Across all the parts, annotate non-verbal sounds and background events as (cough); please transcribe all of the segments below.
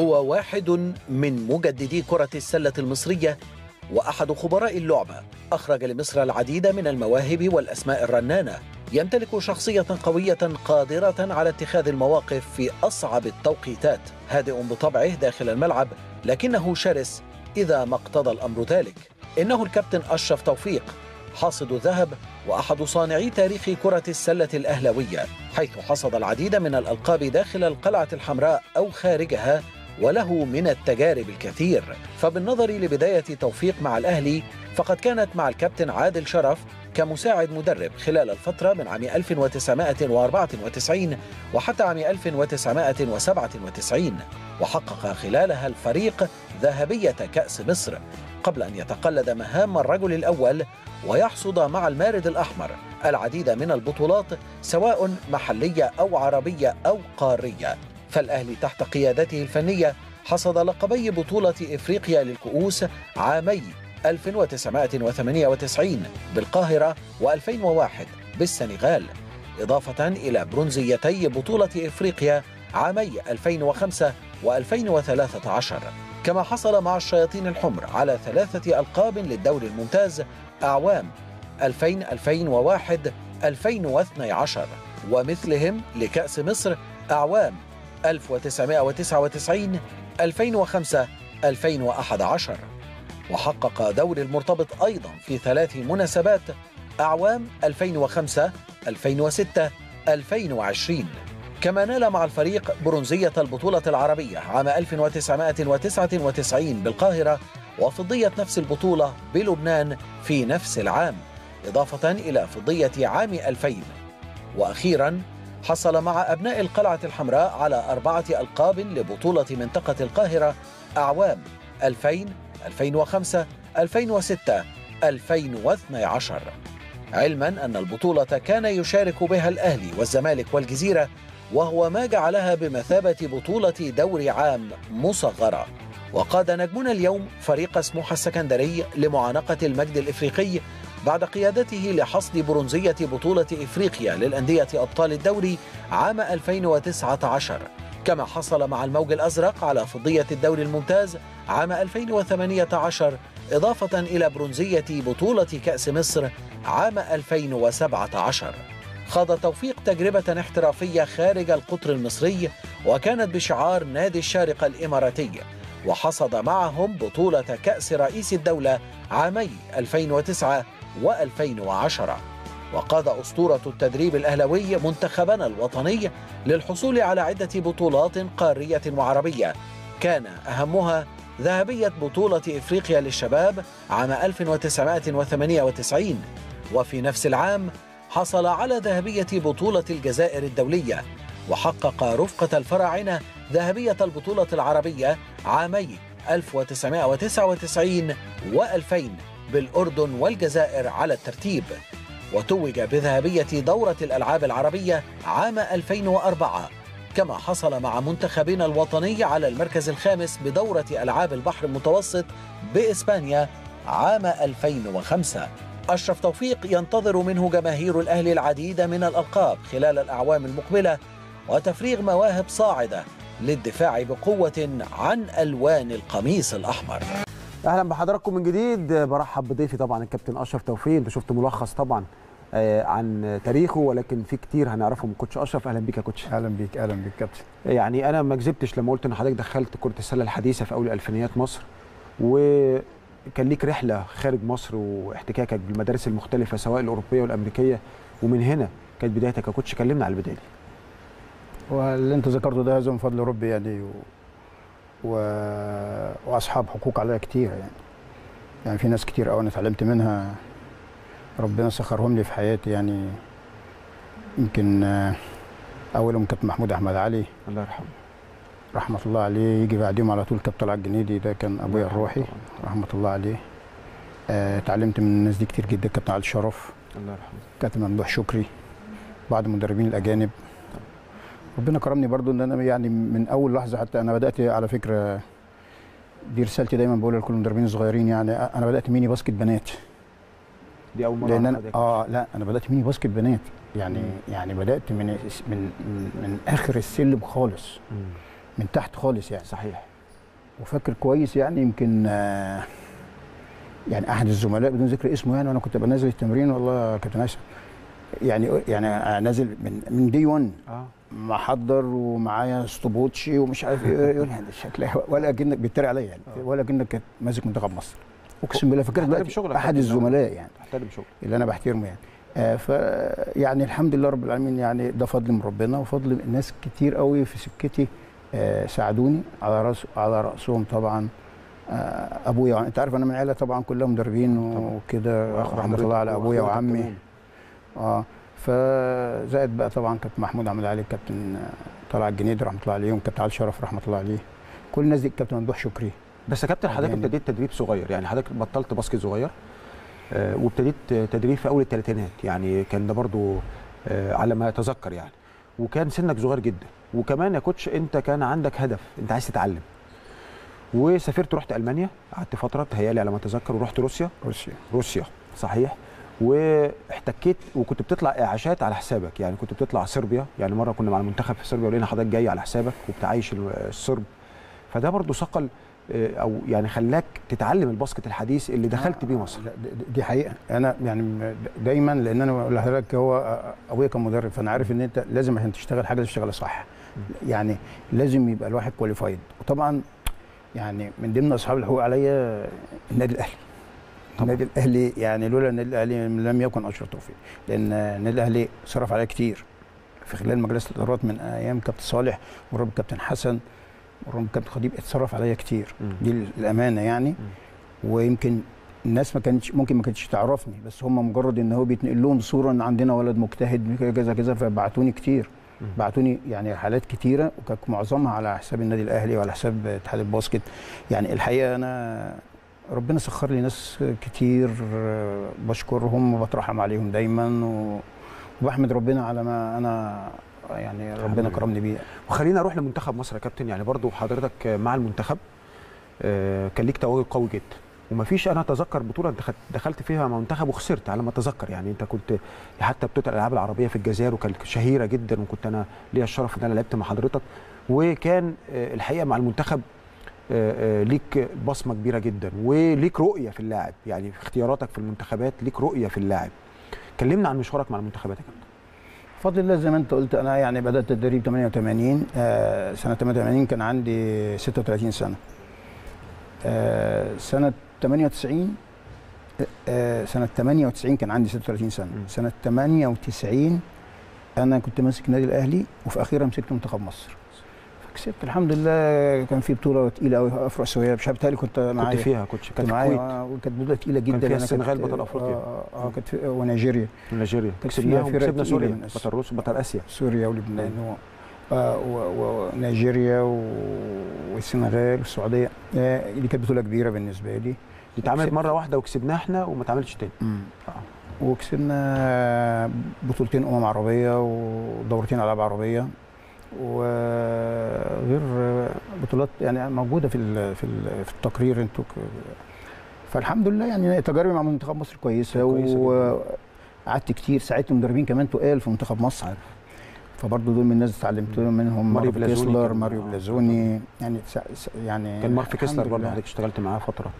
هو واحد من مجددي كرة السلة المصرية وأحد خبراء اللعبة. أخرج لمصر العديد من المواهب والأسماء الرنانة. يمتلك شخصية قوية قادرة على اتخاذ المواقف في أصعب التوقيتات. هادئ بطبعه داخل الملعب لكنه شرس إذا ما اقتضى الأمر ذلك. إنه الكابتن أشرف توفيق حاصد الذهب وأحد صانعي تاريخ كرة السلة الأهلوية حيث حصد العديد من الألقاب داخل القلعة الحمراء أو خارجها وله من التجارب الكثير. فبالنظر لبداية توفيق مع الأهلي فقد كانت مع الكابتن عادل شرف كمساعد مدرب خلال الفترة من عام 1994 وحتى عام 1997 وحقق خلالها الفريق ذهبية كأس مصر قبل أن يتقلد مهام الرجل الأول ويحصد مع المارد الأحمر العديد من البطولات سواء محلية أو عربية أو قارية. فالأهلي تحت قيادته الفنية حصد لقبي بطولة إفريقيا للكؤوس عامي 1998 بالقاهرة و2001 بالسنغال إضافة إلى برونزيتي بطولة إفريقيا عامي 2005 و2013 كما حصل مع الشياطين الحمر على ثلاثة ألقاب للدوري الممتاز أعوام 2000 2001 2012 ومثلهم لكأس مصر أعوام 1999 2005 2011 وحقق دوري المرتبط أيضا في ثلاث مناسبات أعوام 2005 2006 2020 كما نال مع الفريق برونزية البطولة العربية عام 1999 بالقاهرة وفضية نفس البطولة بلبنان في نفس العام إضافة إلى فضية عام 2000 وأخيرا حصل مع أبناء القلعة الحمراء على أربعة ألقاب لبطولة منطقة القاهرة أعوام 2000 2005 2006 2012 علما أن البطولة كان يشارك بها الأهلي والزمالك والجزيرة وهو ما جعلها بمثابة بطولة دوري عام مصغرة. وقاد نجمنا اليوم فريق سموحة السكندري لمعانقة المجد الإفريقي بعد قيادته لحصد برونزية بطولة إفريقيا للأندية أبطال الدوري عام 2019 كما حصل مع الموج الأزرق على فضية الدوري الممتاز عام 2018 إضافة إلى برونزية بطولة كأس مصر عام 2017 خاض توفيق تجربة احترافية خارج القطر المصري وكانت بشعار نادي الشارقة الإماراتي وحصد معهم بطولة كأس رئيس الدولة عامي 2009 و2010 وقاد أسطورة التدريب الأهلوي منتخبنا الوطني للحصول على عدة بطولات قارية وعربية. كان أهمها ذهبية بطولة إفريقيا للشباب عام 1998 وفي نفس العام حصل على ذهبية بطولة الجزائر الدولية وحقق رفقة الفراعنة ذهبية البطولة العربية عامي 1999 و2000 بالأردن والجزائر على الترتيب وتوج بذهبية دورة الألعاب العربية عام 2004 كما حصل مع منتخبنا الوطني على المركز الخامس بدورة ألعاب البحر المتوسط بإسبانيا عام 2005 أشرف توفيق ينتظر منه جماهير الأهلي العديد من الألقاب خلال الأعوام المقبلة وتفريغ مواهب صاعدة للدفاع بقوة عن ألوان القميص الأحمر. أهلا بحضراتكم من جديد. برحب بضيفي طبعا الكابتن أشرف توفيق انت شفت ملخص طبعا آه، عن تاريخه ولكن في كتير هنعرفه من coach أشرف أهلا بيك يا coach. أهلا بيك أهلا بيك كابتن. يعني أنا ما كذبتش لما قلت إن حضرتك دخلت كرة السلة الحديثة في أول الالفينيات مصر وكان ليك رحلة خارج مصر واحتكاكك بالمدارس المختلفة سواء الأوروبية والأمريكية. ومن هنا كانت بدايتك يا coach. كلمنا على البداية دي. واللي انت ذكرته ده هذا من فضل ربي يعني و... و... وأصحاب حقوق عليا كتير يعني. يعني في ناس كتير قوي أنا اتعلمت منها ربنا سخرهم لي في حياتي يعني. يمكن أولهم كابتن محمود أحمد علي. الله يرحمه. رحمة الله عليه. يجي بعديهم على طول كابتن طلعت الجنيدي ده كان أبويا الروحي. رحمة الله عليه. آه، اتعلمت من الناس دي كتير جدا كابتن علي شرف. الله يرحمه. كابتن ممدوح شكري. بعض المدربين الأجانب. ربنا كرمني برضو إن أنا يعني من أول لحظة حتى أنا بدأت على فكرة دي رسالتي دايما بقولها لكل المدربين الصغيرين يعني أنا بدأت mini basket بنات. دي أول مرة لأن أنا. آه لا أنا بدأت mini basket بنات. يعني يعني بدأت من من من, آخر السلم خالص. مم. من تحت خالص يعني. صحيح. وفاكر كويس يعني يمكن آه، يعني أحد الزملاء بدون ذكر اسمه يعني وأنا كنت بنزل التمرين والله كابتن يعني يعني نازل من من day 1 آه. محضر ومعايا stopwatch ومش عارف إيه يعني شكلها ولا كأنك بيتريق عليا يعني. ولا كأنك ماسك منتخب مصر. أقسم بالله احترم شغلك أحد كابتن. الزملاء يعني. تحترم شغل اللي أنا بحترمه يعني. آه ف يعني الحمد لله رب العالمين يعني ده فضل من ربنا وفضل ناس كتير قوي في سكتي آه ساعدوني على راس على رأسهم طبعا. آه أبويا أنت عارف أنا من عيلة طبعا كلها مدربين وكده رحمة الله على أبويا وعمي. آه. فزائد بقى طبعا كابتن محمود عماد علي كابتن طلع الجنيد رحمة الله عليهم كابتن علي شرف رحمة الله عليه. كل الناس دي كابتن ممدوح شكري. بس يا كابتن حضرتك يعني- ابتديت تدريب صغير يعني حضرتك بطلت باسكت صغير آه، وابتديت تدريب في أول الثلاثينات يعني كان ده برضو آه، على ما أتذكر يعني. وكان سنك صغير جدا. وكمان يا كوتش أنت كان عندك هدف أنت عايز تتعلم. وسافرت رحت ألمانيا قعدت فترة تهيألي على ما أتذكر ورحت روسيا. روسيا. روسيا صحيح. واحتكيت وكنت بتطلع إعاشات على حسابك. يعني كنت بتطلع صربيا. يعني مرة كنا مع المنتخب في صربيا ولقينا حضرتك جاي على حسابك وبتعايش ال- الصرب. فده برضو صقل آه، أو يعني خلاك تتعلم ال basket الحديث اللي دخلت بيه مصر. دي- دي حقيقة. أنا يعني دايما لأن أنا بقول لحضرتك هو أبويا كان مدرب فأنا عارف إن أنت لازم عشان تشتغل حاجة تشتغلها صح. يعني لازم يبقى الواحد qualified وطبعا يعني من ضمن أصحاب الحقوق عليا النادي الأهلي. النادي الأهلي يعني لولا النادي الأهلي لم يكن اشرف توفيق. لأن النادي الأهلي صرف عليا كتير في خلال مجلس الإدارات من أيام كابتن صالح ورب كابتن حسن ورب كابتن خطيب اتصرف عليا كتير. دي الأمانة يعني. ويمكن الناس ما كانتش ممكن ما كانتش تعرفني بس هم مجرد إن هو بيتنقل لهم صورة إن عندنا ولد مجتهد كذا كذا فبعتوني كتير. بعتوني يعني حالات كتيرة وكانت معظمها على حساب النادي الأهلي وعلى حساب اتحاد الباسكت. يعني الحقيقة أنا ربنا سخر لي ناس كتير آه، بشكرهم وبترحم عليهم دايما وبحمد ربنا على ما أنا يعني ربنا. كرمني بيه. وخلينا نروح لمنتخب مصر يا كابتن يعني برضو حضرتك مع المنتخب آه، كان ليك تواجد قوي جدا. ومفيش أنا أتذكر بطولة أنت دخلت فيها مع منتخب وخسرت على ما أتذكر. يعني أنت كنت حتى بطوله الالعاب العربية في الجزائر وكانت شهيرة جدا وكنت أنا ليا الشرف إن أنا لعبت مع حضرتك. وكان آه، الحقيقة مع المنتخب ليك بصمة كبيرة جدا وليك رؤية في اللاعب. يعني في اختياراتك في المنتخبات ليك رؤية في اللاعب. كلمنا عن مشوارك مع المنتخبات يا كابتن. بفضل الله زي ما انت قلت أنا يعني بدأت التدريب 88 آه سنة 88 كان عندي 36 سنة. آه سنة 98 آه سنة 98 كان عندي 36 سنة. سنة 98 أنا كنت ماسك النادي الأهلي وفي أخيرا مسكت منتخب مصر. فكسبت الحمد لله كان في بطولة تقيلة قوي افرو اسيويه مش عارف بتهيألي كنت كنت معايا. فيها كنت كنت كانت معايا الكويت آه، وكانت بطولة تقيلة جدا. فيها أنا كنت- السنغال بطل أفريقيا. آه, آه كانت ونيجيريا. نيجيريا كانت فيها كسبناهم فرق كسبنا سوريا. بطل روسيا بطل آسيا. سوريا ولبنان و... آه، ونيجيريا. والسنغال والسعودية. آه، دي كانت بطولة كبيرة بالنسبة لي. دي اتعملت كسبت. مرة واحدة وكسبناها إحنا وما اتعملتش تاني. وكسبنا بطولتين أمم عربية ودورتين ألعاب عربية. وغير بطولات يعني موجودة في ال- في ال- في التقرير أنتوا فالحمد لله يعني تجاربي مع منتخب مصر كويسة كويسة وقعدت كتير ساعدت مدربين كمان تقال في منتخب مصر فبرضه دول من الناس اللي اتعلمت منهم ماريو بلازوني كيسلر ماريو. بلازوني يعني يعني كان مارف كيسلر برضه. حضرتك اشتغلت معاه فترة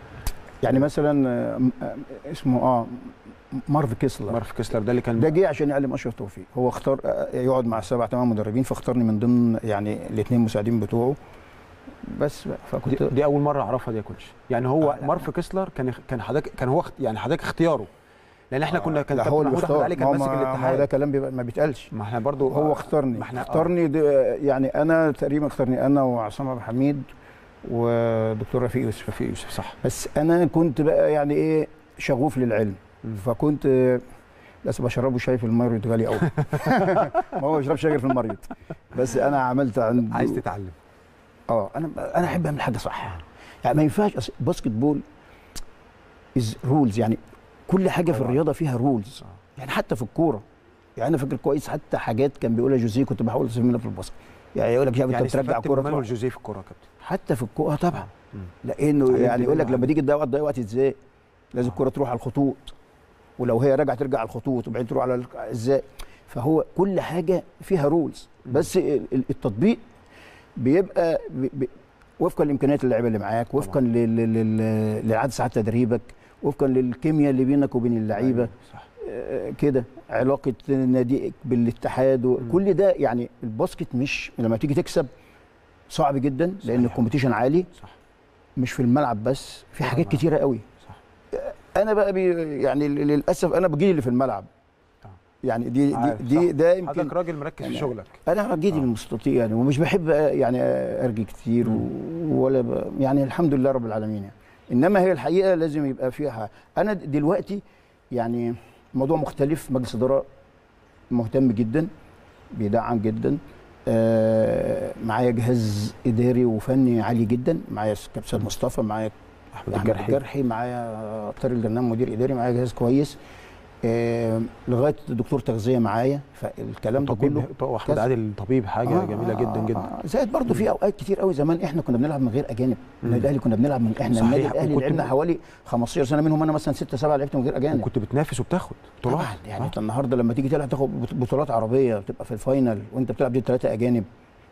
يعني مثلا آه، آه، اسمه آه مارف كيسلر. مارف كيسلر ده اللي كان ده جه عشان يعلم أشرف توفيق. هو اختار آه، يقعد مع سبع ثمان مدربين فاختارني من ضمن يعني الاثنين مساعدين بتوعه. بس فكنت دي, دي أول مرة أعرفها دي يا كوتش. يعني هو آه، لا. مارفي كيسلر كان كان حضرتك كان هو يعني حضرتك اختياره. لأن إحنا كنا كان هو اللي اختار. علي كان ماسك ما هو ده الاتحاد كلام بيبقى ما بيتقالش. ما إحنا برضه هو اختارني. ما إحنا اختارني يعني أنا تقريبا اختارني أنا وعصام عبد الحميد ودكتور رفيق يوسف في يوسف صح. بس أنا كنت بقى يعني إيه شغوف للعلم. فكنت آه، بس بشربه شاي في المريض غالي قوي (laughs) ما هو بيشربش غير في المريض. بس أنا عملت عنده عايز تتعلم. آه أنا أنا أحب أعمل حاجة صح. يعني ما ينفعش basketball is rules يعني كل حاجة في طبعاً. الرياضة فيها rules يعني حتى في الكورة. يعني أنا فاكر كويس حتى حاجات كان بيقولها جوزيه كنت بحاول أستفيد منها في ال basket. يعني يقول لك شايف يعني انت بترجع استفدت الكوره من مانويل طبعاً. جوزيه في الكورة يا كابتن؟ حتى في الكورة طبعا. لأنه يعني يقول لك لما تيجي تضيع وقت تضيع وقت إزاي؟ لازم الكورة تروح على الخطوط. ولو هي راجعة ترجع على الخطوط وبعدين تروح على إزاي؟ فهو كل حاجة فيها rules بس ال- ال- التطبيق بيبقى ب... ب... وفقا لإمكانيات اللعيبة اللي معاك وفقا. لعدد ساعات تدريبك وفقا للكيمياء اللي بينك وبين اللعيبة. أيوة، آه، كده. علاقة ناديك بالاتحاد وكل ده يعني ال basket مش لما تيجي تكسب صعب جدا لأن. ال competition عالي صح مش في الملعب بس في. حاجات كتيرة قوي صح أنا بقى بي يعني للأسف أنا بجيلي اللي في الملعب آه. يعني دي دي, عارف، دي. ده يمكن حضرتك راجل مركز في يعني شغلك أنا جيدي آه. المستطيع يعني ومش بحب يعني أرجي كتير ولا ب... يعني الحمد لله رب العالمين يعني إنما هي الحقيقة لازم يبقى فيها أنا دلوقتي يعني موضوع مختلف مجلس إدارة مهتم جدا بيدعم جدا معايا جهاز إداري وفني عالي جدا. معايا كابتن مصطفى معايا أحمد الجرحي. معايا طارق الجنان مدير إداري معايا جهاز كويس. آه لغاية دكتور تغذية معايا فالكلام ده كله واحمد. عادل طبيب حاجة آه، جميلة آه، جدا آه، جدا آه. زائد برضه في أوقات كتير قوي زمان إحنا كنا بنلعب من غير أجانب. النادي الأهلي كنا بنلعب من إحنا النادي الأهلي لعبنا حوالي 15 سنة منهم أنا مثلا 6 7 لعبت من غير أجانب وكنت بتنافس وبتاخد بطولات طبعا يعني آه. أنت النهارده لما تيجي تلعب تاخد بط- بطولات عربية بتبقى في الفاينل وأنت بتلعب دي ثلاثة أجانب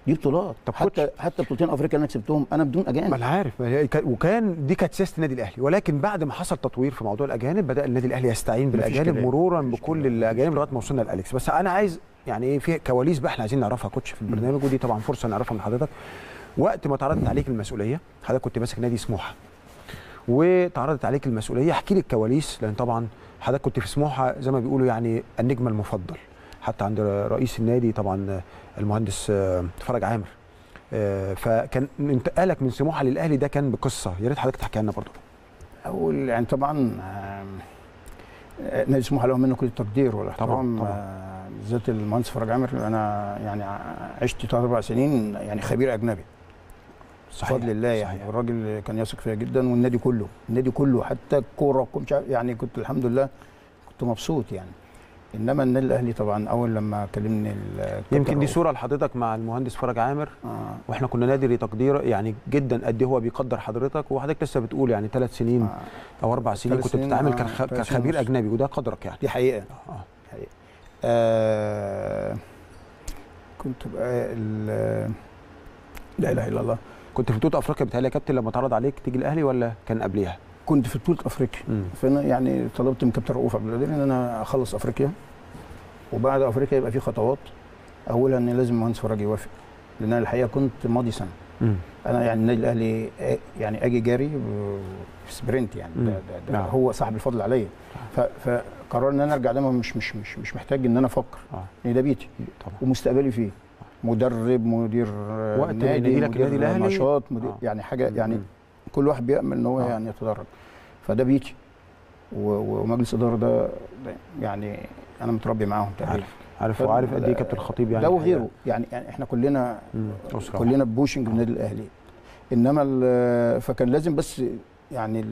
دي بطولات طب حتى. حتى بطولتين افريقيا اللي أنا كسبتهم أنا بدون ما اجانب أنا عارف. ما هي كان- وكان دي كانت سياسة النادي الأهلي. ولكن بعد ما حصل تطوير في موضوع الأجانب بدأ النادي الأهلي يستعين بالأجانب. مرورا بكل. الأجانب لغاية ما وصلنا لأليكس. بس أنا عايز يعني إيه في كواليس بقى إحنا عايزين نعرفها. كوتش في البرنامج ودي طبعا فرصة نعرفها من حضرتك. وقت ما اتعرضت عليك المسؤولية حضرتك كنت ماسك نادي سموحة. واتعرضت عليك المسؤولية احكي لي الكواليس لأن طبعا حضرتك كنت في سموحة زي ما بيقولوا يعني النجم المفضل. حتى عند رئيس النادي طبعا المهندس آه، فرج عامر. آه، فكان انتقالك من سموحة للأهلي ده كان بقصة. يا ريت حضرتك تحكي لنا برضه اول يعني طبعا آه، نادي سموحة له منه كل التقدير والاحترام. بالذات المهندس فرج عامر أنا يعني عشت ثلاث أربع سنين يعني خبير أجنبي. بفضل الله يعني. صحيح. والراجل كان يثق فيا جدا والنادي كله النادي كله حتى الكوره يعني كنت الحمد لله كنت مبسوط يعني. إنما النادي الأهلي طبعا أول لما كلمني يمكن دي صورة لحضرتك مع المهندس فرج عامر آه وإحنا كنا نادي تقدير يعني جدا قد إيه هو بيقدر حضرتك وحضرتك لسه بتقول يعني ثلاث سنين آه أو أربع سنين كنت بتتعامل آه، كخ- كخبير ونص. أجنبي وده قدرك يعني دي حقيقة آه حقيقة. آه كنت بقى لا إله إلا الله كنت في بطولة أفريقيا بتهيألي يا كابتن لما اتعرض عليك تيجي الأهلي ولا كان قبليها؟ كنت في بطولة أفريقيا. فأنا يعني طلبت من كابتن رؤوف عبد القادر إن أنا أخلص أفريقيا وبعد أفريقيا يبقى في خطوات اولها إن لازم المهندس فرج يوافق لأن أنا الحقيقة كنت ماضي سنة مم. أنا يعني النادي الأهلي آه، يعني آجي جاري سبرنت يعني. ده, ده, ده نعم. هو صاحب الفضل عليا ف- فقرار إن أنا أرجع ده مش مش مش مش محتاج إن أنا أفكر آه لأن ده بيتي طبعا ومستقبلي فيه مدرب مدير آه، وقت نادي مدير النادي الأهلي. نشاط مدير آه. يعني حاجة يعني مم. كل واحد بيأمل إن هو آه. يعني يتدرب فده بيتي ومجلس الاداره ده يعني أنا متربي معاهم تقريبا. عارف. عارف وعارف قد إيه كابتن الخطيب يعني. ده وغيره. يعني يعني إحنا كلنا مم. أسرة. كلنا بوشنج النادي الأهلي. إنما فكان لازم بس يعني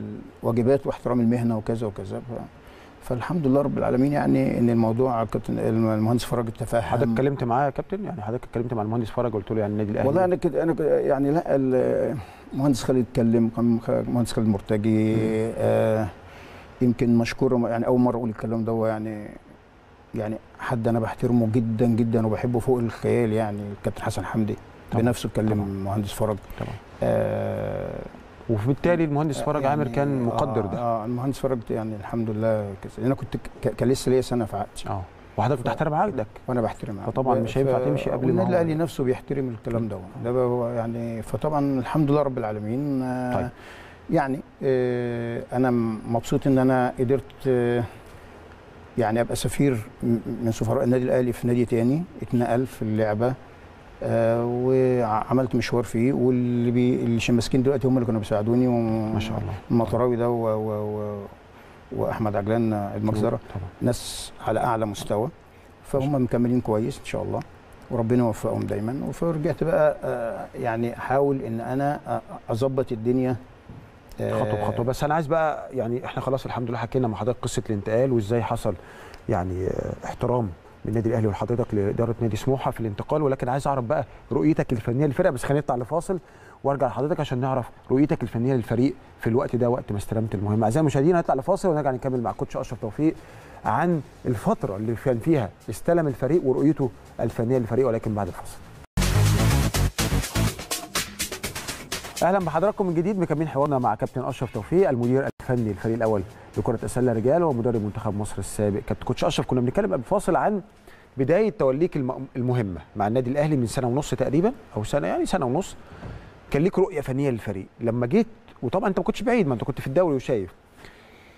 الواجبات واحترام المهنة وكذا وكذا. ف فالحمد لله رب العالمين يعني إن الموضوع كابتن المهندس فرج التفاهم حضرتك اتكلمت معاه يا كابتن؟ يعني حضرتك اتكلمت مع المهندس فرج قلت له يعني النادي الأهلي. والله أنا كده أنا كده يعني لا ال- المهندس خالد اتكلم المهندس خالد مرتجي آه يمكن مشكور يعني أول مرة أقول الكلام ده يعني يعني حد أنا بحترمه جدا جدا وبحبه فوق الخيال يعني الكابتن حسن حمدي طبعا. بنفسه اتكلم. المهندس فرج. طبعا. آه وبالتالي المهندس فرج عامر يعني كان مقدر آه ده. آه المهندس فرج يعني الحمد لله أنا كنت كان لسه ليا سنة في عقدي آه. وحضرتك بتحترم عقدك. وأنا بحترم عقدي. فطبعاً مش هينفع تمشي قبل ما والنادي هو- الأهلي نفسه بيحترم الكلام ده. ده يعني فطبعا الحمد لله رب العالمين. آه طيب. يعني آه أنا مبسوط إن أنا قدرت آه يعني أبقى سفير من سفراء النادي الأهلي في نادي تاني اتنقل في اللعبة آه وعملت مشوار فيه واللي بي اللي ماسكين دلوقتي هم اللي كانوا بيساعدوني ما شاء الله. المطراوي ده و و و وأحمد عجلان المجزره ناس على أعلى مستوى. فهم مكملين كويس إن شاء الله وربنا يوفقهم دايما. فرجعت بقى آه، يعني أحاول إن أنا أظبط الدنيا خطوة بخطوة. بس أنا عايز بقى يعني إحنا خلاص الحمد لله حكينا مع حضرتك قصة الانتقال وإزاي حصل يعني آه، احترام من النادي الأهلي وحضرتك لإدارة نادي سموحة في الانتقال. ولكن عايز أعرف بقى رؤيتك الفنية للفرقة. بس خلينا نطلع لفاصل وأرجع لحضرتك عشان نعرف رؤيتك الفنية للفريق في الوقت ده وقت ما استلمت المهمة. أعزائي المشاهدين هنطلع لفاصل ونرجع نكمل مع كوتش أشرف توفيق عن الفترة اللي كان فيها استلم الفريق ورؤيته الفنية للفريق. ولكن بعد الفاصل. أهلا بحضراتكم من جديد مكملين حوارنا مع كابتن أشرف توفيق المدير الفني الفريق الأول لكرة السلة رجال ومدرب منتخب مصر السابق. كابتن كوتش أشرف كنا بنتكلم قبل فاصل عن بداية توليك الم- المهمة مع النادي الأهلي من سنة ونص تقريبا أو سنة يعني سنة ونص. كان ليك رؤية فنية للفريق. لما جيت وطبعا أنت ما كنتش بعيد ما أنت كنت في الدوري وشايف.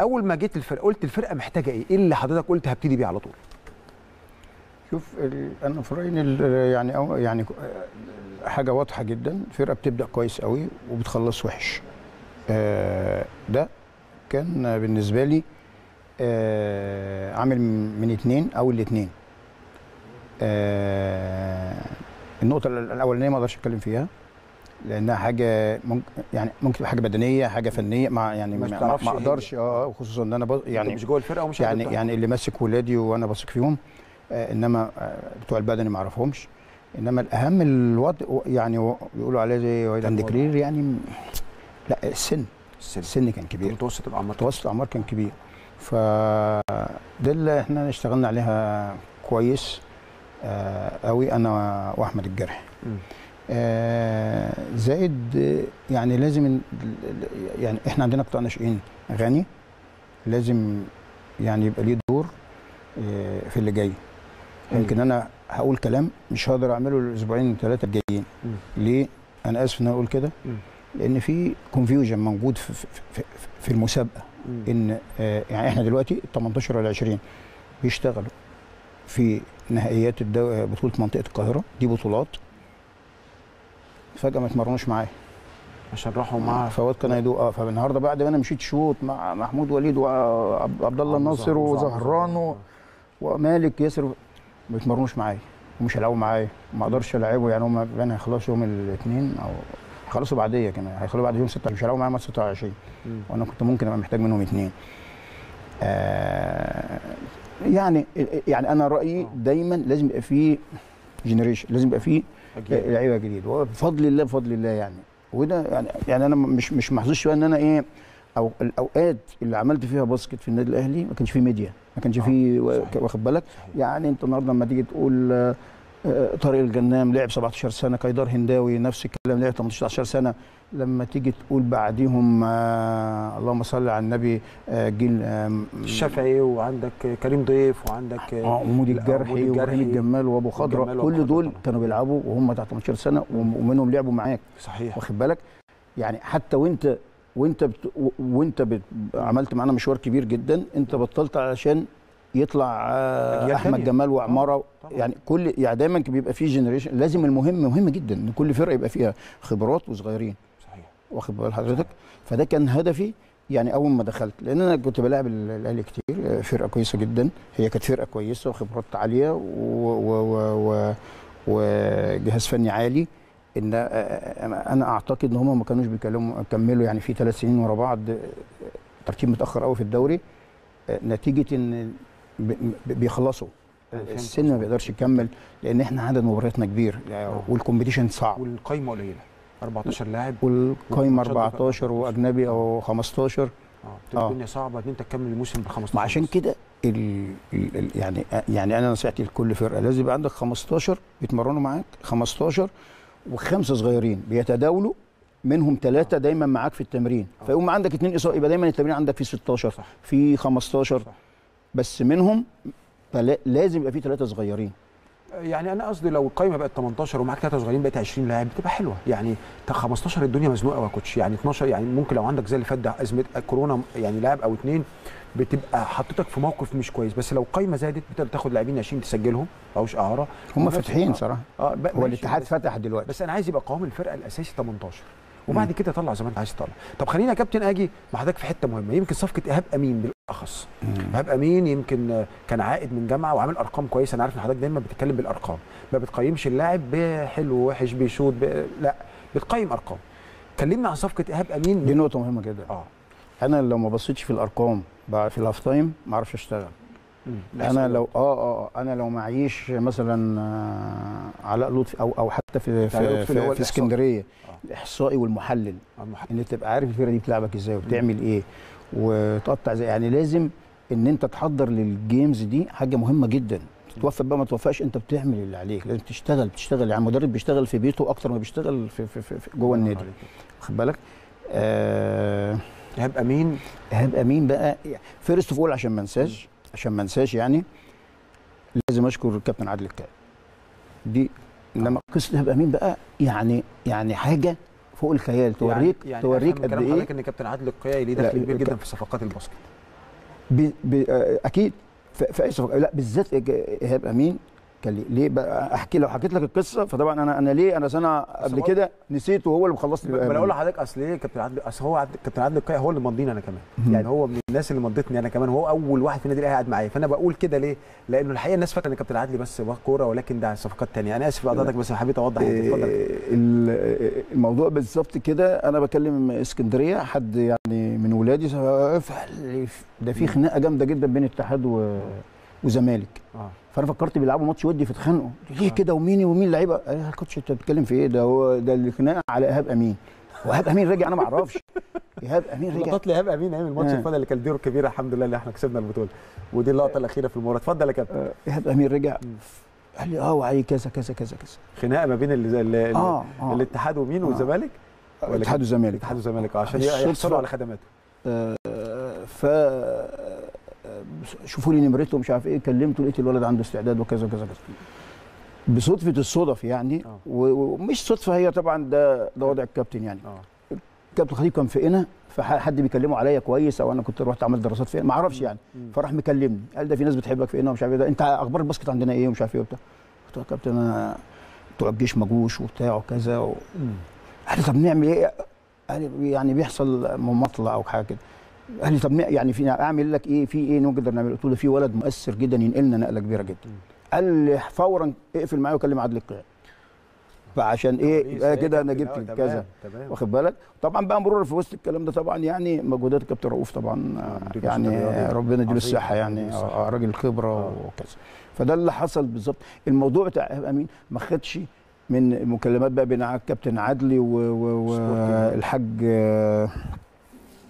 أول ما جيت الفرقه قلت الفرقة محتاجة إيه؟ إيه اللي حضرتك قلت هبتدي بيه على طول؟ شوف ال- أنا في رايي إن ال- يعني أو يعني حاجة واضحة جدا. الفرقه بتبدأ كويس قوي وبتخلص وحش. آه، ده كان بالنسبة لي آه، عامل من اتنين أو الاتنين. آه، النقطة ال- الأولانية ما أقدرش أتكلم فيها لأنها حاجة ممكن يعني ممكن تبقى حاجة بدنية حاجة فنية. مع يعني ما ما إيه. أقدرش آه خصوصا إن أنا يعني يعني مش جوه الفرقة ومش يعني يعني اللي ماسك ولادي وأنا بثق فيهم. إنما آه بتوع البدني ما أعرفهمش إنما الأهم الوضع يعني بيقولوا عليه زي الوضع. كرير يعني لا السن السن السن كان كبير متوسط الأعمار متوسط الأعمار كان كبير ف ده اللي إحنا اشتغلنا عليها كويس آه قوي أنا وأحمد الجرح. آه زائد آه، يعني لازم يعني إحنا عندنا قطاع ناشئين غني لازم يعني يبقى ليه دور آه، في اللي جاي. يمكن أنا هقول كلام مش هقدر أعمله الاسبوعين ثلاثة الجايين. ليه؟ أنا آسف إن أقول كده. لأن في كونفيوجن موجود في, في, في, في المسابقة. إن آه، يعني إحنا دلوقتي ال 18 ولا 20 بيشتغلوا في نهائيات الدو... بطولة منطقة القاهرة. دي بطولات. فجأة ما اتمرنوش معايا. عشان راحوا مع فوات كان يدوق آه فالنهارده بعد ما أنا مشيت شوط مع محمود وليد وعبد الله الناصر وزهران و- ومالك ياسر ما بيتمرنوش معايا ومش هيلعبوا معايا ما أقدرش العبه يعني هم بان هيخلصوا يوم الاثنين أو هيخلصوا بعدية كمان هيخلصوا بعد يوم 26 مش هيلعبوا معايا ماتش 26 مم. وأنا كنت ممكن ابقى محتاج منهم اثنين آه يعني يعني أنا رأيي آه. دايما لازم يبقى فيه generation لازم يبقى فيه أجيال. لعيبة جديد وبفضل الله بفضل الله يعني وده يعني يعني أنا مش مش محظوظ شوية إن أنا إيه أو الأوقات اللي عملت فيها basket في النادي الأهلي ما كانش فيه ميديا ما كانش آه، فيه صحيح. واخد بالك. يعني انت النهارده لما تيجي تقول آه، آه، طارق الغنام لعب 17 سنة هيدار هنداوي نفس الكلام لعب 18 سنة لما تيجي تقول بعديهم آه اللهم صل على النبي آه جيل آه الشافعي وعندك كريم ضيف وعندك آه ومودي الجرحي وابراهيم الجمال وأبو خضرة كل دول. كانوا بيلعبوا وهم تحت 18 سنة وم- ومنهم لعبوا معاك صحيح واخد بالك يعني حتى وانت وانت بت وانت بت عملت معانا مشوار كبير جدا انت بطلت علشان يطلع آه، أحمد. جمال وعمارة. طبعاً. يعني كل يعني دايما بيبقى في جنريشن لازم المهم مهم جدا إن كل فرقة يبقى فيها خبرات وصغيرين. صحيح. واخد بال حضرتك؟ فده كان هدفي يعني أول ما دخلت. لأن أنا كنت بلاعب ال- الأهلي كتير آه، فرقة كويسة جدا. هي كانت فرقة كويسة وخبرات عالية و- و- و- و- وجهاز فني عالي. إن آه، آه، أنا أعتقد إن هم ما كانوش بيكلموا كملوا يعني في ثلاث سنين ورا بعض آه، ترتيب متأخر قوي في الدوري آه، نتيجة إن بيخلصوا السن ما. بيقدرش يكمل لأن إحنا عدد مبارياتنا كبير يعني آه. والكومبيتيشن صعب والقايمة قليلة 14 لاعب والقايمة والماتشات 14 وأجنبي أو 15 آه بتبقى آه. الدنيا صعبة إن أنت تكمل الموسم ب 15 ما عشان. كده ال ال ال يعني يعني أنا نصيحتي لكل فرقة لازم يبقى عندك 15 بيتمرنوا معاك 15 وخمسة صغيرين بيتداولوا منهم ثلاثة دايما معاك في التمرين آه. فيقوم عندك اثنين إصابة يبقى دايما التمرين عندك فيه 16 صح. في 15 صح. بس منهم لازم يبقى فيه ثلاثة صغيرين يعني أنا قصدي لو القايمة بقت 18 ومعاك ثلاثة صغيرين بقت 20 لاعب بتبقى حلوة. يعني تا 15 الدنيا مزنوقة قوي يا كوتش. يعني 12 يعني ممكن لو عندك زي اللي فات ده أزمة كورونا يعني لاعب أو اثنين بتبقى حطيتك في موقف مش كويس. بس لو القايمه زادت بتقدر تاخد لاعبين 20 تسجلهم اوش أعارة. هم فاتحين. صراحة. آه هو الاتحاد فتح دلوقتي. بس أنا عايز يبقى قوام الفرقة الأساسي 18 وبعد. كده طلع زي ما انت عايز تطلع. طب خلينا يا كابتن آجي مع حضرتك في حتة مهمة. يمكن صفقة إيهاب أمين بالأخص. إيهاب أمين يمكن آه، كان عائد من جامعة وعامل أرقام كويسة. أنا عارف إن حضرتك دايما بتتكلم بالأرقام. ما بتقيمش اللاعب بحلو وحش بيشوط ب... لا بتقيم أرقام. كلمنا عن صفقة إيهاب أمين. دي نقطة مهمة جدا. آه. أنا لو ما بصيتش في الأرقام في ال half time ما أعرفش أشتغل. أنا لو آه آه أنا لو معيش مثلا آه، علاء لطفي أو أو حتى في في, في, في الإحصائي. اسكندرية. آه. الإحصائي والمحلل. المحلل. إن تبقى عارف الفرقة دي بتلعبك إزاي وبتعمل إيه وتقطع إزاي. يعني لازم إن أنت تحضر لل games دي حاجة مهمة جدا. توفق بقى ما توفقش أنت بتعمل اللي عليك. لازم تشتغل تشتغل يعني المدرب بيشتغل في بيته أكتر ما بيشتغل في, في, في, جوه النادي. واخد بالك؟ آه إيهاب أمين. إيهاب أمين بقى first of all عشان ما انساش عشان ما انساش يعني لازم أشكر الكابتن عادل الكاي دي انما قصة إيهاب أمين بقى يعني يعني حاجة فوق الخيال. توريك يعني توريك قد إيه حضرتك إن كابتن عادل القيعي ليه دخل كبير جدا في صفقات الباسكت. آه، أكيد. في في أي صفقة. لا بالذات إيهاب أمين كان ليه- ليه بقى؟ أحكي لو حكيت لك القصة فطبعا أنا أنا ليه أنا سنه قبل هو- كده نسيته وهو اللي مخلص لي ما إيهاب أنا أقول. لحضرتك أصل إيه كابتن عادل أصل هو كابتن عادل القيعي هو اللي مضيني أنا كمان. يعني هو من الناس اللي مضتني أنا كمان وهو أول واحد في النادي الأهلي قاعد معايا. فأنا بقول كده ليه؟ لأنه الحقيقة الناس فاكرة إن كابتن عادل بس كورة ولكن ده صفقات تانية. أنا آسف لحضرتك بس حبيت أوضح اتفضل. ال- الموضوع بالظبط كده. أنا بكلم إسكندرية حد يعني من ولادي ده في خناقة جامدة جدا بين اتحاد و- وزمالك. آه. فانا فكرت بيلعبوا ماتش ودي فاتخانقوا. ليه كده؟ ومين ومين لعيبة؟ قال لي يا كوتش أنت بتتكلم في إيه؟ ده هو ده الخناقة على إيهاب أمين. وإيهاب أمين رجع أنا ما أعرفش. إيهاب أمين رجع. لقطات لإيهاب أمين أيام الماتش آه. اللي فات اللي كان ديره كبيره الحمد لله اللي إحنا كسبنا البطولة. ودي اللقطة الأخيرة في المباراة. اتفضل يا كابتن. آه، إيهاب أمين رجع. قال لي آه وعلي كذا كذا كذا كذا. خناقة ما بين ال ال ال آه آه. الاتحاد ومين؟ آه. والزمالك؟ ولا اتحاد والزمالك. الاتحاد والزمالك آه، عشان يحصلوا على خدماته. آه، ف شوفوا لي نمرته مش عارف إيه كلمته لقيت الولد عنده استعداد وكذا وكذا كذا بصدفة الصدف يعني آه. ومش صدفة هي طبعا ده ده وضع الكابتن يعني. آه. كابتن خطيب كان في قنا فحد بيكلمه عليا كويس أو أنا كنت رحت عملت دراسات في قنا ما أعرفش يعني. فراح مكلمني قال ده في ناس بتحبك في قنا ومش عارف إيه أنت أخبار الباسكت عندنا إيه ومش عارف إيه وبتاع. قلت له يا كابتن أنا بتوع الجيش ما جوش وبتاع وكذا و... قال لي طب نعمل إيه؟ يعني بيحصل مماطلة أو حاجة كده. قال لي طب نع- يعني في أعمل لك إيه؟ في إيه؟ نقدر نعمله؟ قلت له في ولد مؤثر جدا ينقلنا نقلة كبيرة جدا. قال لي فورا اقفل معايا وكلم عادل القيعي فعشان إيه؟ يبقى كده أنا جبت كذا. واخد بالك؟ طبعا بقى مرور في وسط الكلام ده طبعا يعني مجهودات الكابتن رؤوف طبعا آه، يعني ربنا يديله الصحة يعني. آه، راجل خبرة آه. وكذا. فده اللي حصل بالظبط. الموضوع بتاع ايهاب أمين ما خدش من مكالمات بقى بين الكابتن عدلي والحاج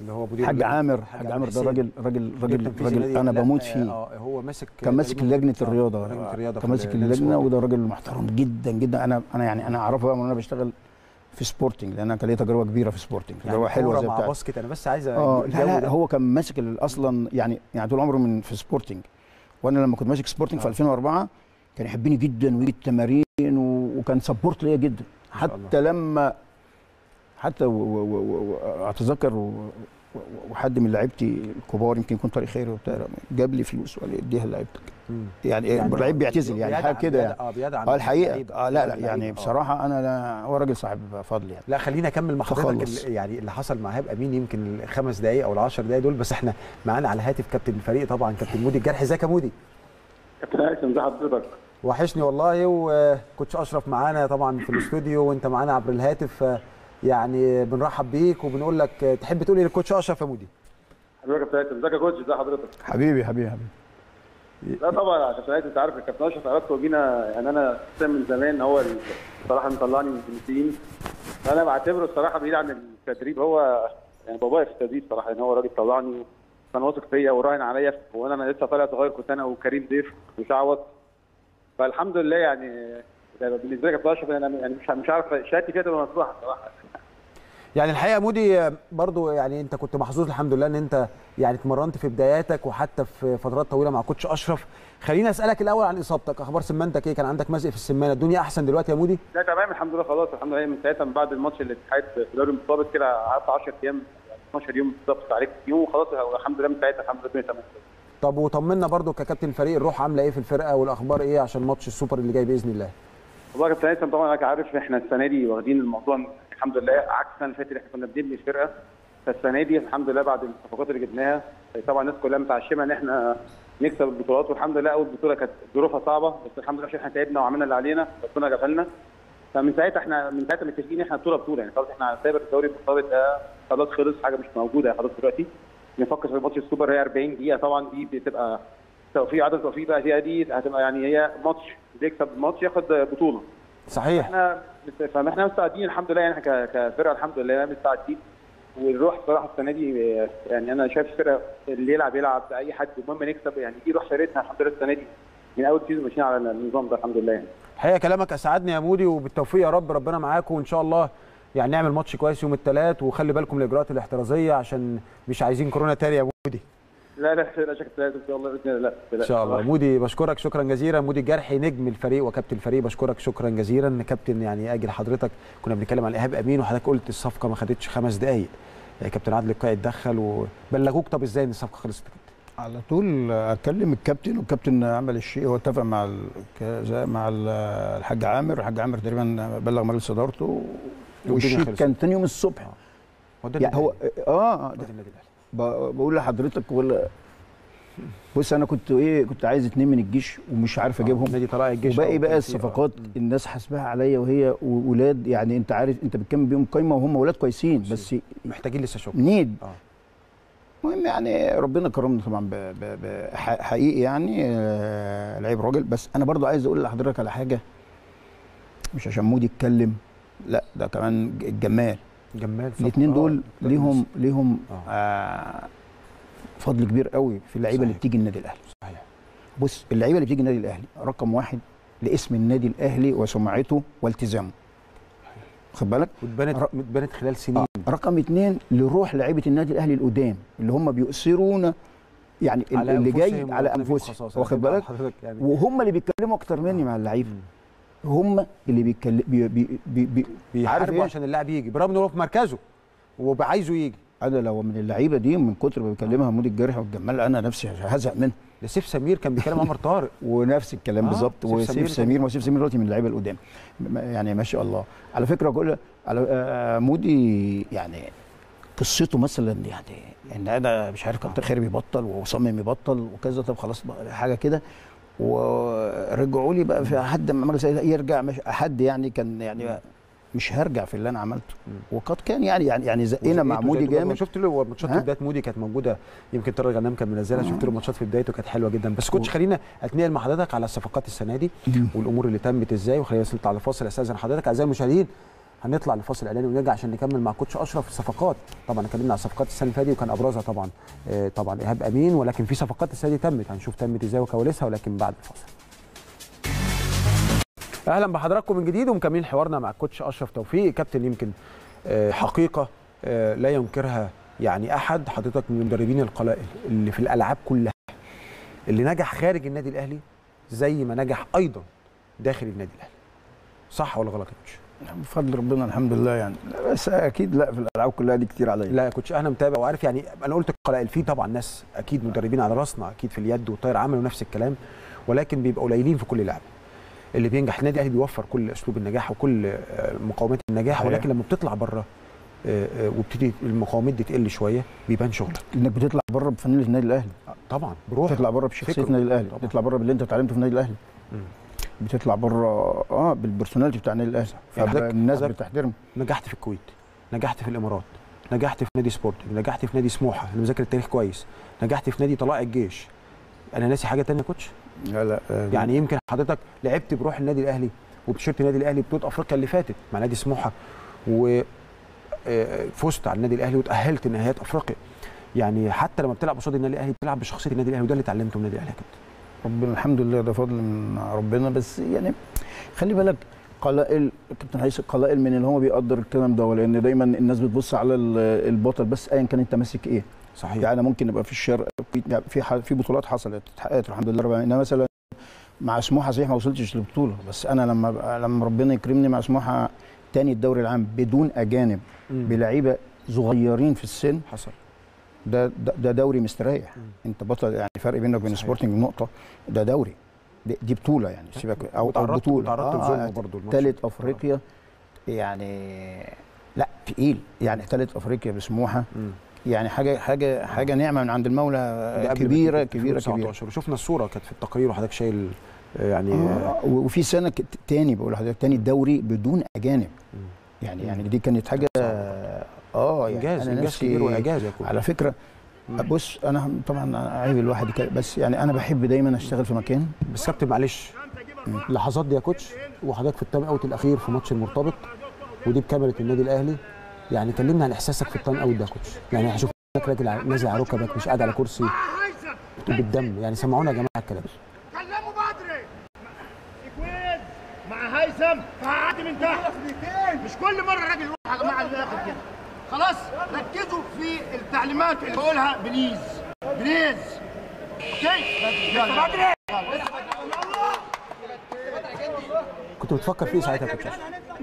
اللي هو مدير حاج عامر حاج عامر ده. راجل راجل راجل راجل أنا بموت آه، فيه آه هو ماسك كان ماسك لجنة آه، الرياضة لجنة الرياضة كان ماسك اللجنه. وده راجل محترم جدا جدا أنا أنا يعني أنا أعرفه بقى من وأنا بشتغل في سبورتنج لأن أنا كان ليا تجربة كبيرة في سبورتنج يعني تجربه حلوة زي مع بتاعتي باسكت أنا بس عايز آه لا لا. هو كان ماسك أصلا يعني يعني طول عمره من في سبورتنج وأنا لما كنت ماسك سبورتنج في آه. 2004 كان يحبني جدا ويجي التمارين وكان support ليا جدا حتى لما حتى أتذكر وحد من لعيبتي الكبار يمكن يكون طارق خيري وبتاع جاب لي فلوس وقال لي اديها لعيبتك. يعني, يعني اللعيب بيعتزل يعني حاجة كده يعني آه بيدعم آه الحقيقة. آه لا لا يعني آه. بصراحة أنا لا هو راجل صاحب فضل يعني لا خلينا أكمل مع حضرتك يعني اللي حصل مع ايهاب أمين يمكن الخمس دقائق أو العشر دقائق دول بس إحنا معانا على الهاتف كابتن الفريق طبعا كابتن مودي الجارحي إزيك يا مودي كابتن هيثم إزي حضرتك؟ وحشني والله و coach أشرف معانا طبعا في الاستوديو وأنت معانا عبر الهاتف يعني بنرحب بيك وبنقول لك تحب تقول إيه لل coach أشرف يا مودي؟ حبيبي يا كابتن هيثم إزيك يا كوتش؟ إزي حضرتك؟ حبيبي حبيبي حبيبي. لا طبعا يا كابتن هيثم أنت عارف الكابتن أشرف علاقته بينا يعني أنا من زمان هو اللي بصراحه مطلعني من الفلبين أنا بعتبره الصراحة بعيد عن التدريب هو يعني بابايا في التدريب صراحة يعني هو راجل طلعني كان واثق فيا وراهن عليا وأنا أنا لسه طالع صغير كنت أنا وكريم ضيف وشعوط فالحمد لله يعني بالنسبة لي كابتن اشرف أنا يعني مش مش عارف شهادتي فيها تبقى مفتوحه يعني الحقيقة مودي برضو يعني أنت كنت محظوظ الحمد لله إن أنت يعني اتمرنت في بداياتك وحتى في فترات طويلة مع coach أشرف. خليني أسألك الأول عن إصابتك. أخبار سمانتك إيه كان عندك مزق في السمانه الدنيا أحسن دلوقتي يا مودي؟ لا تمام الحمد لله خلاص الحمد لله. من ساعتها من بعد الماتش الاتحاد في دوري المرتبط كده قعدت 10 أيام يعني 12 يوم بالظبط عليك يوم وخلاص الحمد لله من ساعتها الحمد لله الدنيا تمام. طب وطمنا برضو ككابتن الفريق الروح عاملة إيه في الفرقة؟ والأخبار إيه عشان ماتش السوبر اللي جاي بإذن الله؟ والله كابتن هيثم طبعا أنك عارف إحنا السنة دي واخدين الموضوع الحمد لله عكس السنة اللي فاتت إحنا كنا بنبني الفرقة. فالسنة دي الحمد لله بعد الصفقات اللي جبناها طبعا الناس كلها متعشمة إن إحنا نكسب البطولات والحمد لله أول بطولة كانت ظروفها صعبة بس الحمد لله عشان إحنا تعبنا وعملنا اللي علينا ربنا جابها لنا فمن ساعتها إحنا من ساعتها متفقين إحنا بطولة بطولة يعني خلاص إحنا هنسافر الدوري المرتبط ده خلاص خلص حاجة مش موجودة خلاص دلوقتي. نفكر في ماتش السوبر هي 40 دقيقة طبعا دي بتبقى توفيق عند توفيق بقى فيها دي هتبقى يعني هي ماتش بيكسب ماتش ياخد بطولة. صحيح. إحنا فاحنا مستعدين الحمد لله يعني إحنا كفرقة الحمد لله مستعدين. والروح بصراحه السنة دي يعني أنا شايف الفرقه اللي يلعب يلعب أي حد المهم نكسب يعني دي روح فرقتنا الحمد لله السنة دي. من أول season ماشيين على النظام ده الحمد لله يعني. الحقيقة كلامك أسعدني يا مودي وبالتوفيق يا رب ربنا معاكم وإن شاء الله يعني نعمل ماتش كويس يوم الثلاث وخلي بالكم الاجراءات الاحترازية عشان مش عايزين كورونا تاني يا مودي. لا لا لا شك إن شاء الله بإذن الله لا إن شاء الله. مودي بشكرك شكرا جزيلا. مودي الجرحي نجم الفريق وكابتن الفريق بشكرك شكرا جزيلا. كابتن يعني أجل حضرتك كنا بنتكلم عن إيهاب أمين وحضرتك قلت الصفقة ما خدتش خمس دقائق كابتن عادل القائد دخل وبلغوك. طب إزاي إن الصفقة خلصت على طول أكلم الكابتن والكابتن عمل الشيء. هو اتفق مع ال- كذا مع ال- الحاج عامر. الحاج عامر تقريبا بلغ مجلس إدارته. خلصت. كان تاني يوم الصبح. هو ده يعني هو آه بقول لحضرتك بقول بص أنا كنت إيه كنت عايز اتنين من الجيش ومش عارف أجيبهم. نادي طلائع الجيش وباقي بقى الصفقات آه. الناس حاسباها عليا وهي ولاد يعني أنت عارف أنت بتكمل بيهم قايمة وهم ولاد كويسين بس محتاجين لسه شغل. نيد. آه. المهم يعني ربنا كرمنا طبعا ب- ب- ب- حقيقي يعني آه، لعيب راجل. بس أنا برضو عايز أقول لحضرتك على حاجة مش عشان مودي يتكلم لا ده كمان الجمال. جمال. الاثنين آه، دول ليهم ليهم آه. آه فضل كبير قوي في اللعيبة اللي. بتيجي النادي الأهلي صحيح بص اللعيبة اللي بتيجي النادي الأهلي رقم واحد لاسم النادي الأهلي وسمعته والتزامه خد بالك واتبنت ر- اتبنت خلال سنين آه. رقم اثنين لروح لعيبة النادي الأهلي القدام اللي هم بيؤثرون يعني ال- اللي جاي على انفسهم. واخد بالك يعني وهم اللي بيتكلموا أكتر مني مع اللعيبة. هم اللي بيتكلم بي بي بي بيحاربوا إيه؟ عشان اللاعب يجي برغم إن هو في مركزه وعايزه يجي. أنا لو من اللعيبة دي من كتر ما بيكلمها مودي الجارحي والجمال أنا نفسي هزهق منها. ده سيف سمير كان بيكلم عمر طارق. (laughs) ونفس الكلام آه، بالظبط. سيف سمير وسيف سمير. ما سيف سمير دلوقتي من اللعيبة القدام. يعني ما شاء الله. على فكرة كل على آه، مودي يعني قصته مثلا يعني إن أنا مش عارف كابتن خيري بيبطل وصمم يبطل وكذا طب خلاص حاجة كده. ورجعوا لي بقى في حد ما مجلس يرجع مش حد يعني كان يعني مش هرجع في اللي أنا عملته. وقد كان يعني يعني يعني زقنا مع مودي جامد. شفت له ماتشات؟ في بداية مودي كانت موجودة. يمكن طارق غنام كان منزلها. شفت له ماتشات في بدايته كانت حلوة جدا. بس كنتش خلينا اتنقل مع حضرتك على الصفقات السنة دي والأمور اللي تمت إزاي. وخلينا نطلع لفاصل أستاذن حضرتك. أعزائي المشاهدين هنطلع لفاصل إعلاني ونرجع عشان نكمل مع كوتش أشرف الصفقات طبعا اتكلمنا على الصفقات السنة اللي وكان أبرزها طبعا. آه، طبعا إيهاب أمين ولكن في صفقات السنة دي تمت. هنشوف تمت إزاي وكواليسها ولكن بعد الفاصل. أهلا بحضراتكم من جديد ومكملين حوارنا مع الكوتش أشرف توفيق. كابتن يمكن آه، حقيقة آه، لا ينكرها يعني أحد. حضرتك من المدربين القلائل اللي في الألعاب كلها. اللي نجح خارج النادي الأهلي زي ما نجح أيضا داخل النادي الأهلي. صح ولا غلط يا كوتش؟ بفضل ربنا الحمد لله يعني بس أكيد لا في الألعاب كلها دي كتير عليا لا يا كوتش أنا متابع وعارف يعني أنا قلت القلائل في طبعا ناس أكيد مدربين على راسنا أكيد في اليد والطايره عملوا نفس الكلام ولكن بيبقوا قليلين في كل لعبه اللي بينجح النادي الأهلي بيوفر كل أسلوب النجاح وكل آه، مقومات النجاح. ولكن لما بتطلع بره آه، آه، وبتدي المقاومات دي تقل شوية بيبان شغلك إنك بتطلع بره بفانيله النادي الأهلي طبعا بروح بتطلع بره بشخصية. النادي الأهلي. بتطلع بره باللي أنت اتعلمته في النادي الأهلي. بتطلع بره آه بال personality بتاع النادي الأهلي. يعني فالناس حضرتك- بتحترم نجحت في الكويت نجحت في الإمارات نجحت في نادي سبورتنج نجحت في نادي سموحة أنا مذاكر التاريخ كويس. نجحت في نادي طلائع الجيش. أنا ناسي حاجة تانية يا coach؟ لا لا آه، يعني يمكن حضرتك لعبت بروح النادي الأهلي وبتيشيرت النادي الأهلي بطولة أفريقيا اللي فاتت مع نادي سموحة وفزت على النادي الأهلي وتأهلت نهائيات أفريقيا. يعني حتى لما بتلعب قصاد النادي الأهلي بتلعب بشخصية النادي الأهلي وده اللي اتعلمته من النادي الأهلي يا كابتن. ربنا الحمد لله ده فضل من ربنا. بس يعني خلي بالك قلائل كابتن هيثم قلائل من اللي هو بيقدر الكلام ده لأن دايما الناس بتبص على ال- البطل بس ايا كان أنت ماسك إيه. صحيح. يعني ممكن يبقى في الشرق في في بطولات حصلت اتحققت الحمد لله أنا مثلا مع سموحة صحيح ما وصلتش لبطوله بس أنا لما لما ربنا يكرمني مع سموحة تاني الدوري العام بدون أجانب. بلعيبة صغيرين في السن حصل. ده ده, دوري مستريح. انت بطل يعني فرق بينك وبين. سبورتنج نقطة. ده دوري. دي, دي بطولة يعني. سيبك أو أو بطولة. لظلم برضه ثالث. أفريقيا يعني لا تقيل. يعني ثالث أفريقيا بسموحة. مم. يعني حاجة حاجة حاجة نعمة من عند المولى كبيرة كبيرة 2019 كبيره وشفنا الصورة كانت في التقرير وحضرتك شايل آه، يعني آه، آه، وفي سنة تاني بقول لحضرتك تاني دوري بدون أجانب. مم. يعني يعني دي كانت حاجة آه يعني إنجاز أنا إنجاز نفسي كبير وإعجاز يا coach على فكرة بص أنا طبعا عيب الواحد بس يعني أنا بحب دايما أشتغل في مكان. بس كابتن معلش. اللحظات دي يا coach وحضرتك في التايم أوت الأخير في ماتش المرتبط ودي بكاميرا النادي الأهلي. يعني كلمنا عن إحساسك في ال time out ده يا coach. يعني إحنا شفناك راجل نازل على ركبك مش قاعد على كرسي بالدم. يعني سمعونا يا جماعة الكلام. كلموا بدري. حسام فهعدي من تحت. مش كل مرة الراجل يروح يا جماعة للاخر كده. خلاص ركزوا في التعليمات اللي بقولها please. please. okay؟ كنت بتفكر في إيه ساعتها يا كابتن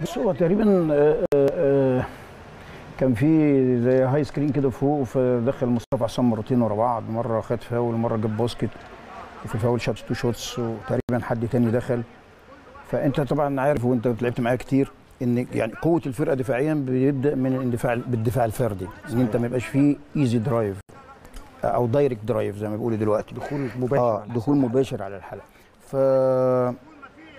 بص هو تقريبا آه، آه، آه، كان في زي high screen كده فوق فدخل مصطفى حسام مرتين ورا بعض. مرة خد فاول مرة جاب basket وفي الفاول شات two shots وتقريبا حد تاني دخل. فأنت طبعا عارف وأنت لعبت معايا كتير إن يعني قوة الفرقة دفاعيا بيبدأ من الاندفاع بالدفاع الفردي. إن أنت ما يبقاش فيه easy drive أو direct drive زي ما بيقولوا دلوقتي. دخول مباشر آه دخول مباشر على الحلقة. ف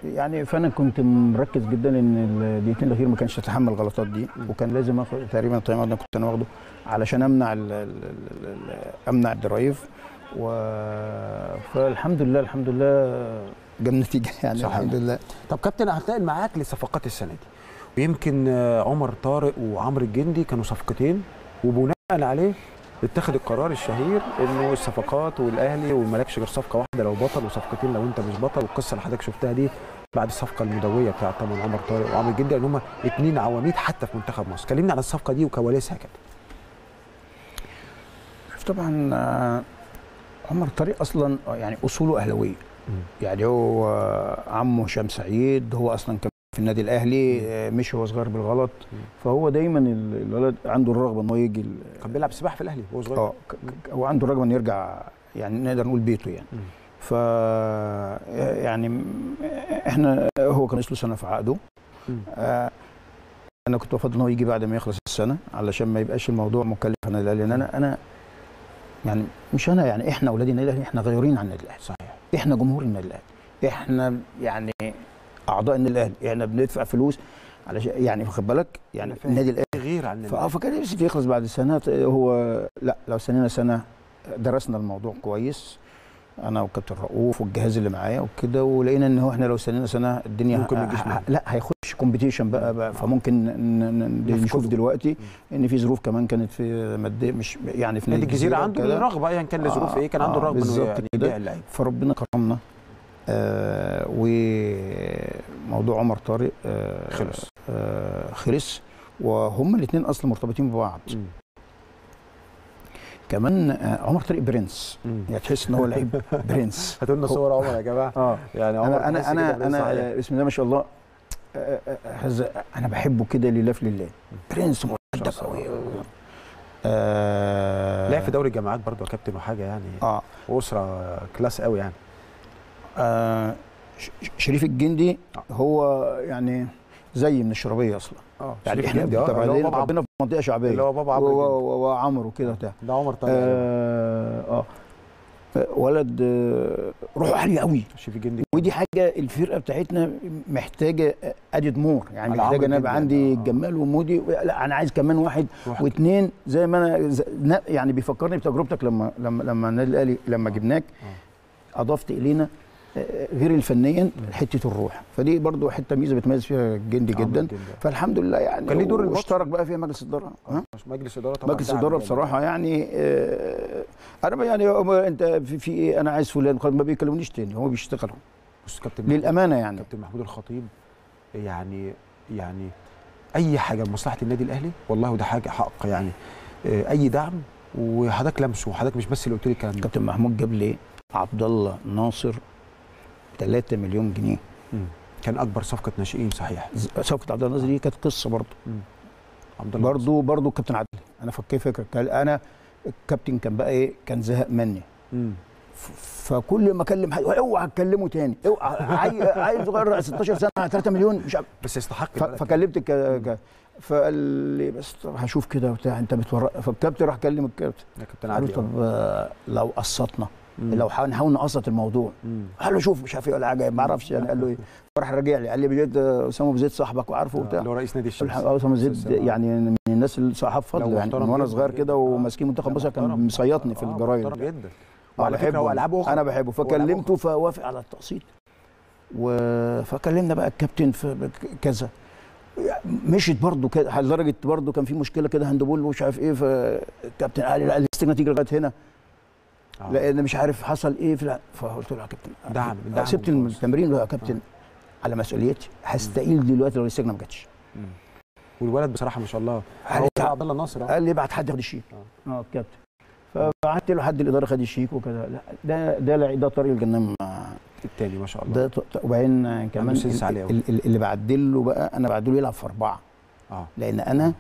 يعني فأنا كنت مركز جدا إن الدقيقتين الأخير ما كانش يتحمل الغلطات دي وكان لازم آخد تقريبا ال time out كنت أنا واخده علشان أمنع ال ال ال ال أمنع الدرايف. و فالحمد لله الحمد لله جاب نتيجة يعني صحيح. الحمد لله. طب كابتن هنتقل معاك لصفقات السنة دي. ويمكن آه، عمر طارق وعمرو الجندي كانوا صفقتين وبناء عليه اتخذ القرار الشهير إنه الصفقات والأهلي ومالكش غير صفقة واحدة لو بطل وصفقتين لو أنت مش بطل والقصة اللي حضرتك شفتها دي بعد الصفقة المدويه بتاعت طبعا عمر طارق وعمرو الجندي لأن هم اثنين عواميد حتى في منتخب مصر. كلمنا عن الصفقة دي وكواليسها كده. طبعا آه، عمر طارق أصلا آه، يعني أصوله أهلاوية. يعني هو عمه هشام سعيد هو أصلا كان في النادي الأهلي آه، مشي وهو صغير بالغلط. فهو دايما ال- الولد عنده الرغبة إنه يجي ال- كان بيلعب سباحة في الأهلي وهو صغير. آه هو عنده الرغبة إنه يرجع يعني نقدر نقول بيته يعني. ف يعني إحنا هو كان له سنة في عقده. آه أنا كنت بفضل ان هو يجي بعد ما يخلص السنة علشان ما يبقاش الموضوع مكلف النادي الأهلي. لأن أنا أنا يعني مش أنا يعني إحنا أولاد النادي الأهلي إحنا غيورين عن النادي الأهلي صحيح. إحنا جمهور النادي الأهلي. إحنا يعني أعضاء النادي الأهلي إحنا بندفع فلوس علشان يعني واخد بالك يعني. النادي الاهلي غير عن فاه فكان نفسي يخلص بعد سنة هو لا لو استنينا سنة درسنا الموضوع كويس أنا وكابتن رؤوف والجهاز اللي معايا وكده ولقينا إن هو إحنا لو استنينا سنة الدنيا ممكن ما يجيش. لا هيخش competition بقى, بقى فممكن. نشوف دلوقتي إن في ظروف كمان كانت في مادية مش يعني في نادي الجزيرة عنده. الرغبه ايا كان لظروف آه، إيه كان عنده آه، الرغبه إنه يعني. يبيع اللعيبه فربنا كرمنا آه وموضوع عمر طارق آه خلص. آه خلص. وهم الاثنين أصلا مرتبطين ببعض. مم. كمان عمر طارق prince. مم. يعني تحس إن هو لعيب برنس. (laughs) هاتوا لنا صور عمر يا جماعة. آه. يعني عمر أنا أنا أنا صحيح. بسم الله ما شاء الله. هذا أنا بحبه كده لله في لله. برنس مؤدب. قوي آه. لعب في دوري الجامعات برضه يا كابتن وحاجة يعني. آه. واسره class قوي يعني. آه شريف الجندي هو يعني زيي من الشرابيه أصلا. آه يعني إحنا متبادلين بابا ربنا في منطقة شعبية. اللي هو بابا عمرو وعمرو كده بتاع ده عمر طارق. آه آه ولد آه، روحه عالية قوي. شوف الجندي. ودي حاجة الفرقة بتاعتنا محتاجة ادد مور يعني محتاجة عمرو ان يبقى. عندي آه. جمال ومودي. لا أنا عايز كمان واحد. واثنين زي ما أنا يعني بيفكرني بتجربتك لما لما لما النادي الأهلي لما جبناك اضفت إلينا آه، غير الفنيا حتة الروح فدي برضو حتة ميزة بتميز فيها الجندي عمرو جدا. فالحمد لله يعني كان ليه دور. واشترك بقى فيها مجلس؟ مش مجلس إدارة طبعا مجلس جامد. بصراحة يعني آه، أنا يعني أنت في, في إيه أنا عايز فلان ما بيكلمونيش تاني هم بيشتغلوا بص كابتن للأمانة يعني كابتن محمود الخطيب يعني يعني أي حاجة لمصلحة النادي الأهلي والله وده حاجة حق يعني آه، أي دعم وحضرتك لمسه وحضرتك مش بس اللي قلت لي الكلام ده كابتن محمود جاب لي عبد الله ناصر 3 مليون جنيه. كان أكبر صفقة ناشئين صحيح. صفقة عبد الله ناصر دي كانت قصة برضه. برضه برضه كابتن عدلي أنا فكر فكره أنا الكابتن كان بقى إيه؟ كان زهق مني. ف- فكل ما أكلم حد أوعى تكلمه تاني. أوعى عيل عيل صغير 16 سنة 3 مليون مش عارف. بس يستحق فكلمت الك... ك- فقال لي بس طب هشوف كده وبتاع أنت بتورق فالكابتن راح كلم الكابتن. يا كابتن قال له عادل طب آه، لو قسطنا مم. لو حاول نحاول نقسط الموضوع. مم. قال له شوف مش عارف إيه ولا حاجة ما أعرفش يعني. قال له إيه؟ فراح راجع لي قال لي بجد آه، أسامة أبو زيد صاحبك وعارفه اللي وبتاع. هو رئيس نادي الشمس. أسامة زيد. يعني من الناس اللي صاحب فضل يعني. من وأنا صغير. كده آه. وماسكين منتخب مصر كان. مصيطني في آه، الجرايد. جدا. وعلى فكرة هو العاب أخرى. أنا بحبه. فكلمته فوافق على التقسيط. و... فكلمنا بقى الكابتن في كذا. مشيت برضه كده لدرجة برضه كان في مشكلة كده هاندبول ومش عارف إيه فالكابتن قال لي لا الاستجنه تيجي لغاية هنا. آه. لأن مش عارف حصل إيه في الع- فقلت له يا كابتن دعم- دعم سبت وخلاص. التمرين يا كابتن على مسؤوليتي هستقيل دلوقتي لو السجن ما جاتش. والولد بصراحة ما شاء الله. عبد الله الناصر آه. قال لي ابعت حد ياخد الشيك. آه. الكابتن فبعت له حد الإدارة خد الشيك وكذا. لا ده ده ده طريق الجنان التاني ما شاء الله. ده وبعدين كمان اللي بعدل له بقى أنا بعدله يلعب في أربعة. آه. لأن أنا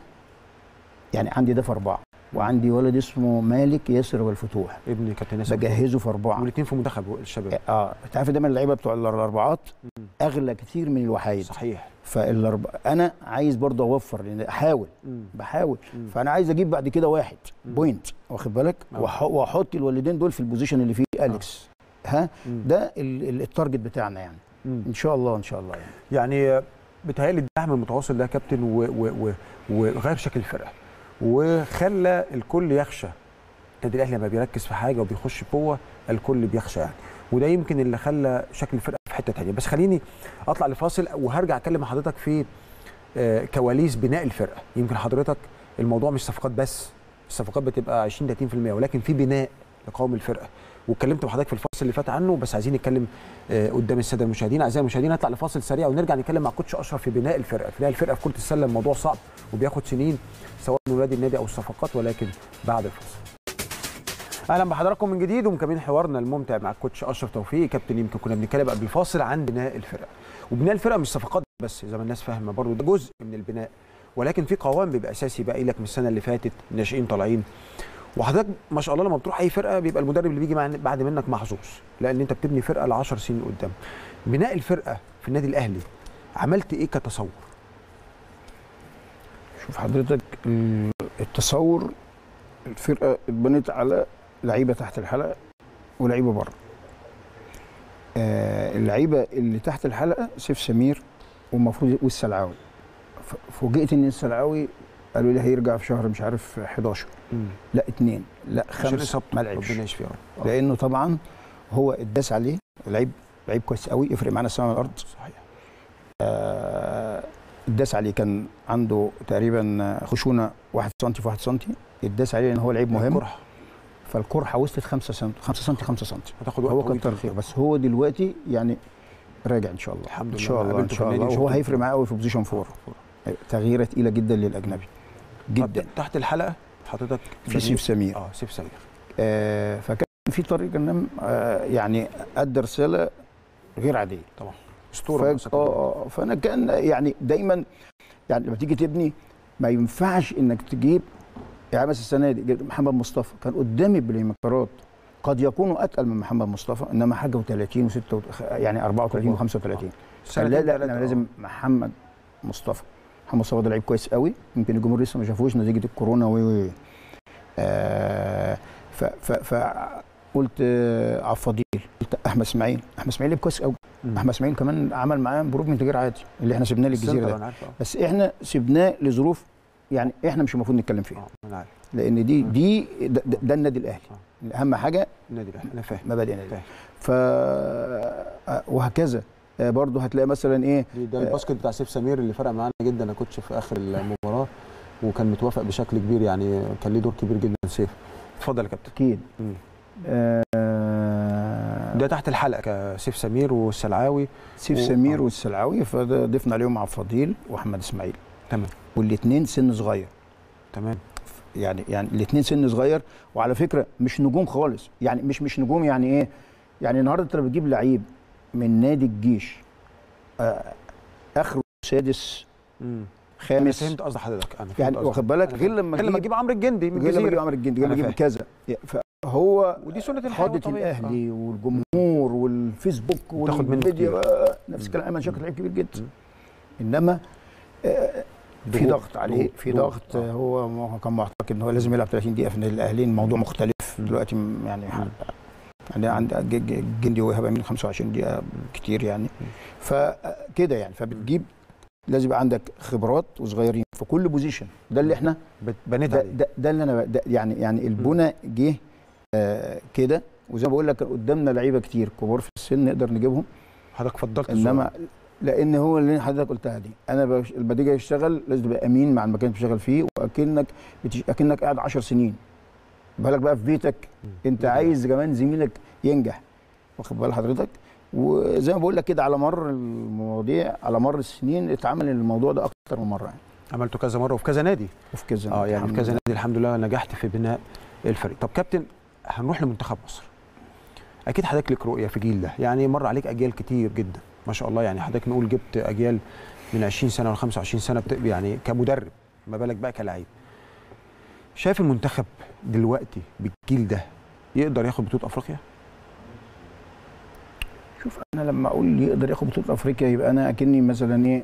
يعني عندي ده في أربعة. وعندي ولد اسمه مالك ياسر والفتوح ابن كابتن ياسر بجهزه في أربعة. والاثنين في منتخب الشباب. آه أنت عارف دايما اللعيبة بتوع الأربعات أغلى كتير من الوحايد صحيح. فالاربع أنا عايز برضه أوفر لأن أحاول مم. بحاول. مم. فأنا عايز أجيب بعد كده واحد point واخد بالك؟ آه. وأحط الولدين دول في ال position اللي فيه أليكس. ها؟ مم. ده ال- ال- ال target بتاعنا يعني. مم. إن شاء الله إن شاء الله يعني. يعني بتهيألي الدعم المتواصل ده يا كابتن و- و- و- وغير شكل الفرقة. وخلى الكل يخشى. النادي الأهلي لما بيركز في حاجة وبيخش بقوة الكل بيخشى يعني. وده يمكن اللي خلى شكل الفرقة في حتة ثانية بس خليني أطلع لفاصل وهرجع اتكلم مع حضرتك في آه، كواليس بناء الفرقة. يمكن حضرتك الموضوع مش صفقات بس الصفقات بتبقى 20 30% ولكن في بناء لقوام الفرقة. واتكلمت مع حضرتك في الفاصل اللي فات عنه بس عايزين نتكلم آه، قدام السادة المشاهدين. أعزائي المشاهدين نطلع لفاصل سريع ونرجع نتكلم مع كوتش أشرف في بناء الفرقة بناء الفرقة في كرة السلة. الموضوع صعب وبياخد سنين سواء من ولاد النادي أو الصفقات ولكن بعد الفاصل. أهلا بحضراتكم من جديد ومكملين حوارنا الممتع مع الكوتش أشرف توفيق كابتن يمكن كنا بنتكلم قبل الفاصل عن بناء الفرقة. وبناء الفرقة مش صفقات بس زي ما الناس فاهمة برضه ده جزء من البناء. ولكن في قوام بيبقى أساسي باقي لك من السنة اللي فاتت ناشئين طالعين. وحضرتك ما شاء الله لما بتروح أي فرقة بيبقى المدرب اللي بيجي بعد منك محظوظ لأن أنت بتبني فرقة ل 10 سنين قدام. بناء الفرقة في النادي الأهلي عملت إيه كتصور؟ شوف حضرتك ال- التصور الفرقة اتبنت على لعيبة تحت الحلقة ولعيبة بره. آه اللعيبة اللي تحت الحلقة سيف سمير والمفروض والسلعاوي فوجئت إن السلعاوي قالوا لي هيرجع في شهر مش عارف 11 لا اتنين. لا عشان خمسة. إصابته. ما لعبش. ربنا يشفيه رب. لأنه طبعا هو اتداس عليه. لعيب لعيب كويس قوي. يفرق معانا السما والأرض. صحيح. آه، اتداس عليه. كان عنده تقريبا خشونة 1 سم في 1 سم اتداس عليه ان هو لعيب مهم. قرح فالقرحه وصلت 5 سم 5 سم 5 سم هتاخد وقت هو. كتر خير. بس هو دلوقتي يعني راجع إن شاء الله. الحمد إن لله. شاء الله إن شاء الله. وهو. هيفرق معاه قوي في position four تغييرة تقيلة جدا للأجنبي. جدا. تحت الحلقة حضرتك في سيف سمير. آه سيف سمير. آه فكان في طريق جنام آه يعني ادى رسالة غير عادية. طبعا. أسطورة ف... آه آه فأنا كان يعني دايما يعني لما تيجي تبني ما ينفعش إنك تجيب يعني مثلا السنة دي جبت محمد مصطفى. كان قدامي بليمترات قد يكونوا أتقل من محمد مصطفى إنما حاجة و30 و6 يعني 34 و35 سنتين لا لا أنا آه. لازم محمد مصطفى. محمد مصطفى ده لعيب كويس قوي. يمكن الجمهور لسه ما شافوش نتيجة الكورونا و آه ف ف فقلت آه عبد الفضيل قلت أحمد إسماعيل. أحمد إسماعيل لعيب كويس قوي. أحمد إسماعيل كمان عمل معاه امبروفمنت غير عادي اللي إحنا سيبناه للجزيرة ده. بس إحنا سيبناه لظروف يعني إحنا مش المفروض نتكلم فيها. آه لأن دي دي ده, ده, النادي الأهلي. أهم حاجة النادي الأهلي أنا فاهم. مبادئ النادي فاهم. ف آه، وهكذا. آه، برضه هتلاقي مثلا إيه ده ال basket بتاع سيف سمير اللي فرق معانا جدا أنا كنت في آخر المباراة وكان متوافق بشكل كبير يعني كان ليه دور كبير جدا سيف. اتفضل يا كابتن. أكيد. آه ده تحت الحلقة سيف سمير والسلعاوي. سيف و- سمير آه. والسلعاوي فده ضفنا عليهم عبد الفضيل وأحمد إسماعيل. تمام. والاثنين سن صغير. تمام. يعني يعني الاثنين سن صغير وعلى فكرة مش نجوم خالص. يعني مش مش نجوم يعني إيه يعني النهارده أنت لما بتجيب لعيب من نادي الجيش. آه اخره سادس امم أنا خامس فهمت قصد حضرتك أنا فهمت يعني. واخد بالك؟ غير. لما غير لما تجيب عمرو الجندي من غير لما الجزيرة. عمرو الجندي غير لما فاهم. كذا. فهو ودي سنة الحياة طبيعي. الأهلي والجمهور والفيسبوك كتير. آه، نفس الكلام ايمن شكل لعيب كبير جدا. إنما آه، في ضغط عليه في. ضغط. آه، هو كان معتقد إن هو لازم يلعب 30 دقيقة في النادي الأهلي. الموضوع مختلف. دلوقتي يعني يعني عند ج- ج- جندي وهبه من 25 دقيقة كتير يعني. فكده يعني. فبتجيب لازم يبقى عندك خبرات وصغيرين في كل بوزيشن ده اللي إحنا بنيت ده, عليه. ده, ده اللي أنا ده يعني يعني البنى جه آه كده. وزي ما بقول لك قدامنا لعيبة كتير كبار في السن نقدر نجيبهم. حضرتك فضلت إنما. لأن هو اللي حضرتك قلتها دي. أنا. لما تيجي تشتغل لازم تبقى أمين مع المكان اللي بتشتغل فيه وأكنك بتش... أكنك قاعد 10 سنين. بالك بقى في بيتك انت عايز كمان زميلك ينجح. واخد بال حضرتك؟ وزي ما بقول لك كده على مر المواضيع على مر السنين اتعمل الموضوع ده أكتر من مرة يعني. عملته كذا مرة وفي كذا نادي. وفي كذا آه يعني في كذا. نادي الحمد لله نجحت في بناء الفريق. طب كابتن هنروح لمنتخب مصر. أكيد حضرتك لك رؤية في جيل ده. يعني مر عليك أجيال كتير جدا ما شاء الله. يعني حضرتك نقول جبت أجيال من 20 سنة ولا 25 سنة. يعني كمدرب ما بالك بقى كلاعب. شايف المنتخب دلوقتي بالجيل ده يقدر ياخد بطولة أفريقيا؟ شوف أنا لما أقول يقدر ياخد بطولة أفريقيا يبقى أنا أكني مثلا إيه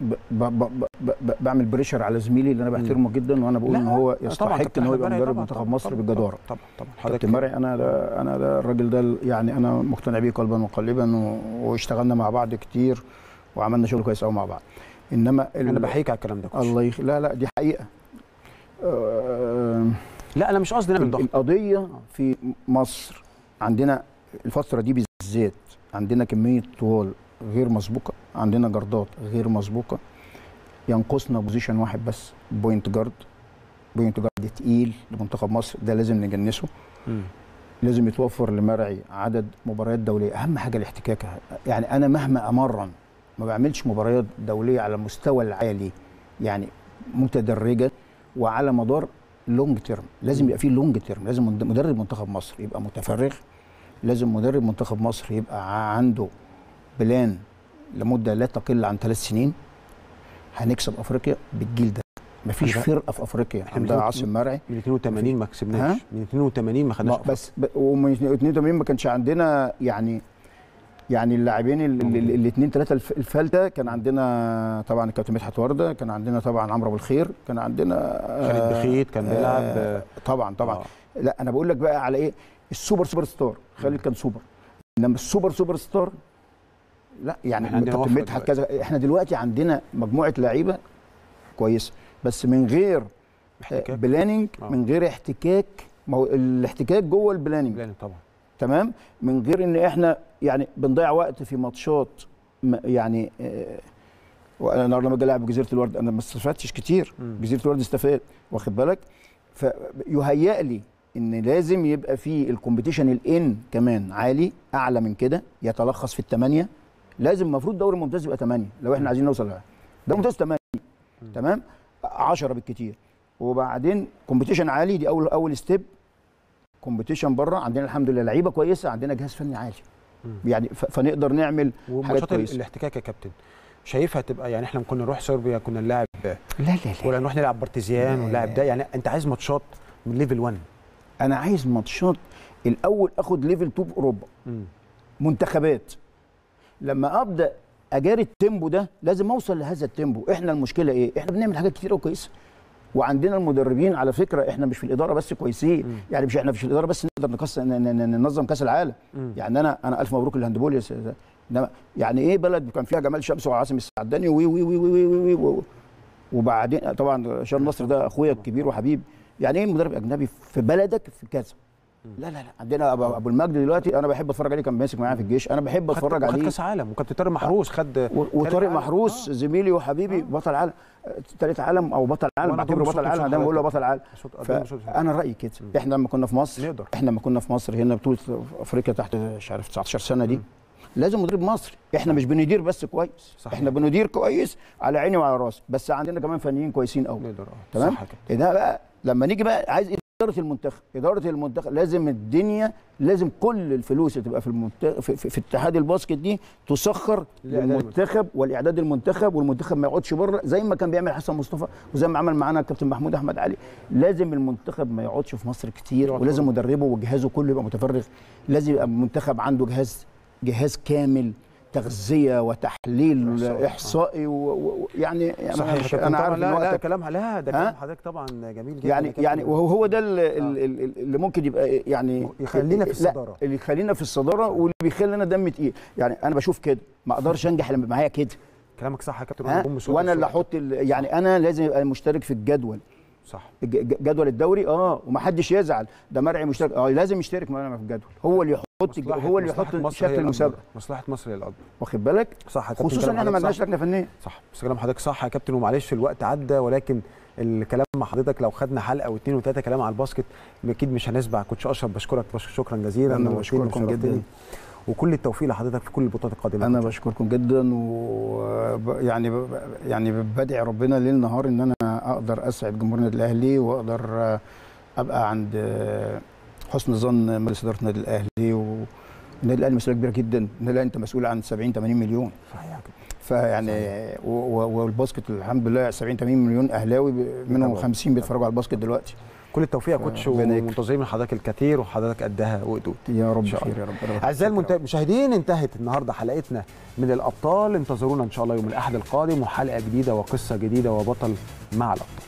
ب ب ب ب ب بعمل بريشر على زميلي اللي أنا بحترمه جدا وأنا بقول إن هو يستحق إن هو يبقى مدرب منتخب مصر بالجداره طبعا طبعا كابتن مرعي أنا ده أنا ده الراجل ده يعني أنا مقتنع بيه قلبا وقالبا واشتغلنا مع بعض كتير وعملنا شغل كويس قوي مع بعض. إنما أنا بحييك على الكلام ده. الله يخ... لا لا دي حقيقة. لا أنا مش قصدي نعمل ضغط. القضية في مصر عندنا الفترة دي بالذات عندنا كمية طوال غير مسبوقة عندنا guard ات غير مسبوقة ينقصنا position واحد بس point guard point guard تقيل لمنتخب مصر ده لازم نجنسه. مم. لازم يتوفر لمرعي عدد مباريات دولية. أهم حاجة الاحتكاك. يعني أنا مهما أمرن ما بعملش مباريات دولية على المستوى العالي يعني متدرجة. وعلى مدار long term لازم يبقى في long term لازم مد- مدرب منتخب مصر يبقى متفرغ. لازم مدرب منتخب مصر يبقى عنده plan لمدة لا تقل عن ثلاث سنين. هنكسب أفريقيا بالجيل ده. مفيش فرقة في أفريقيا عندها عاصم مرعي. من 82 ما كسبناش؟ من 82 ما خدناش بس. ومن 82 ما كانش عندنا يعني يعني اللاعبين الاثنين ثلاثة الفلتة. كان عندنا طبعا الكابتن مدحت وردة كان عندنا طبعا عمرو أبو الخير كان عندنا خالد آه، بخيت كان بيلعب. آه، طبعا طبعا. آه. لا أنا بقول لك بقى على إيه؟ ال super super star. خالد كان سوبر. إنما ال super super star لا يعني كابتن مدحت كذا. إحنا دلوقتي عندنا مجموعة لعيبة كويسة. بس من غير احتكاك. planning آه. من غير احتكاك ما هو الاحتكاك جوه ال planning. plan طبعا. تمام؟ من غير إن إحنا يعني بنضيع وقت في ماتشات يعني آه، وأنا النهارده لما أجي ألعب جزيره الورد أنا ما استفدتش كتير. جزيرة الورد استفاد واخد بالك؟ فيهيأ لي إن لازم يبقى في ال competition ال in كمان عالي أعلى من كده يتلخص في الثمانيه لازم المفروض دوري ممتاز يبقى ثمانيه لو إحنا عايزين نوصل لها. ده ممتاز ثمانيه تمام؟ 10 بالكتير. وبعدين competition عالي دي أول أول step competition بره عندنا الحمد لله لعيبة كويسة عندنا جهاز فني عالي. يعني فنقدر نعمل حاجات كويسة. الاحتكاك يا كابتن شايفها تبقى يعني إحنا كنا نروح صربيا كنا نلاعب لا لا لا. ولا نروح نلعب بارتيزيان لا. ده يعني أنت عايز ماتشات من level 1 أنا عايز ماتشات الأول آخد level 2 في أوروبا. منتخبات. لما أبدأ أجاري ال tempo ده لازم أوصل لهذا ال tempo. إحنا المشكلة إيه؟ إحنا بنعمل حاجات كتير وكويسة. وعندنا المدربين على فكرة إحنا مش في الإدارة بس كويسين مم. يعني مش إحنا في الإدارة بس نقدر نكسر ننظم كأس العالم مم. يعني أنا أنا ألف مبروك ال handball يا إنما يعني إيه بلد كان فيها جمال شمس وعاصم السعداني وي وي وي وي وي, وي, وي وبعدين طبعا هشام نصر ده أخويا الكبير وحبيب يعني إيه مدرب أجنبي في بلدك في كذا لا لا لا. عندنا ابو أبو المجد دلوقتي أنا بحب أتفرج عليه كان ماسك معايا في الجيش. أنا بحب أتفرج خد عليه. كأس عالم وكابتن طارق محروس خد وطارق. محروس آه. زميلي وحبيبي بطل عالم. ثالث عالم أو بطل عالم بعتبره بطل عالم أنا دايما بقول له. بطل عالم. فانا رأيي كده. إحنا لما كنا في مصر نقدر. إحنا لما كنا في مصر هنا بطولة أفريقيا تحت مش عارف 19 سنة دي. لازم مدرب مصري. إحنا مش بندير بس كويس. صحيح. إحنا بندير كويس على عيني وعلى راسي. بس عندنا كمان فنيين كويسين قوي آه. تمام؟ صح كده ده بقى لما نيجي بقى عايز إدارة المنتخب إدارة المنتخب لازم الدنيا لازم كل الفلوس اللي تبقى في المنتخب في, في, في اتحاد الباسكت دي تسخر للمنتخب والاعداد المنتخب والمنتخب ما يقعدش بره زي ما كان بيعمل حسن مصطفى وزي ما عمل معانا الكابتن محمود أحمد علي. لازم المنتخب ما يقعدش في مصر كتير ولازم. مدربه وجهازه كله يبقى متفرغ. لازم يبقى المنتخب عنده جهاز جهاز كامل تغذية وتحليل. إحصائي ويعني يعني صحيح أنا أنا طبعا عارف لا لا وقتك كلام لا ده؟ كلام حضرتك طبعا جميل جدا يعني. يعني وهو هو ده ال- ال- ال- اللي ممكن يبقى يعني يخلينا في لا، الصدارة. اللي يخلينا في الصدارة واللي بيخلينا دم تقيل. يعني أنا بشوف كده. ما أقدرش أنجح لما معايا كده. كلامك صح يا كابتن وأنا اللي. أحط ال- يعني أنا لازم ابقى مشترك في الجدول. صح. جدول الدوري؟ آه. ومحدش يزعل. ده مرعي مشترك. آه لازم يشترك معانا في الجدول. هو اللي يحط هو اللي يحط مصر شكل المسابقة. مصلحة مصر هي الاكبر واخد بالك صح خصوصا ان إحنا ما عندناش. لجنه فنيه صح بس كلام حضرتك صح يا كابتن ومعلش الوقت عدى ولكن الكلام مع حضرتك لو خدنا حلقة واثنين وثلاثه كلام على الباسكت أكيد مش هنسبع كوتش أشرف بشكرك بش- شكرا جزيلا أنا نورتني بشكركم. جداً. وكل التوفيق لحضرتك في كل البطولات القادمة أنا بشكركم جدا ويعني يعني بدعي ربنا ليل نهار إن أنا أقدر أسعد جمهور النادي الأهلي وأقدر أبقى عند حسن ظن مجلس إدارة النادي الأهلي والنادي الأهلي مسؤوليه كبيره جدا النادي الأهلي أنت مسؤول عن 70 80 مليون صحيح فيعني والباسكت الحمد لله 70 80 مليون أهلاوي منهم طبعاً. 50 بيتفرجوا على الباسكت دلوقتي كل التوفيق يا كوتش يكرم. ومنتظرين من حضرتك الكثير وحضرتك قدها وقدود يا رب خير. يا رب أعزائي. المشاهدين انتهت النهارده حلقتنا من الأبطال انتظرونا إن شاء الله يوم الأحد القادم وحلقة جديدة وقصة جديدة وبطل مع الأبطال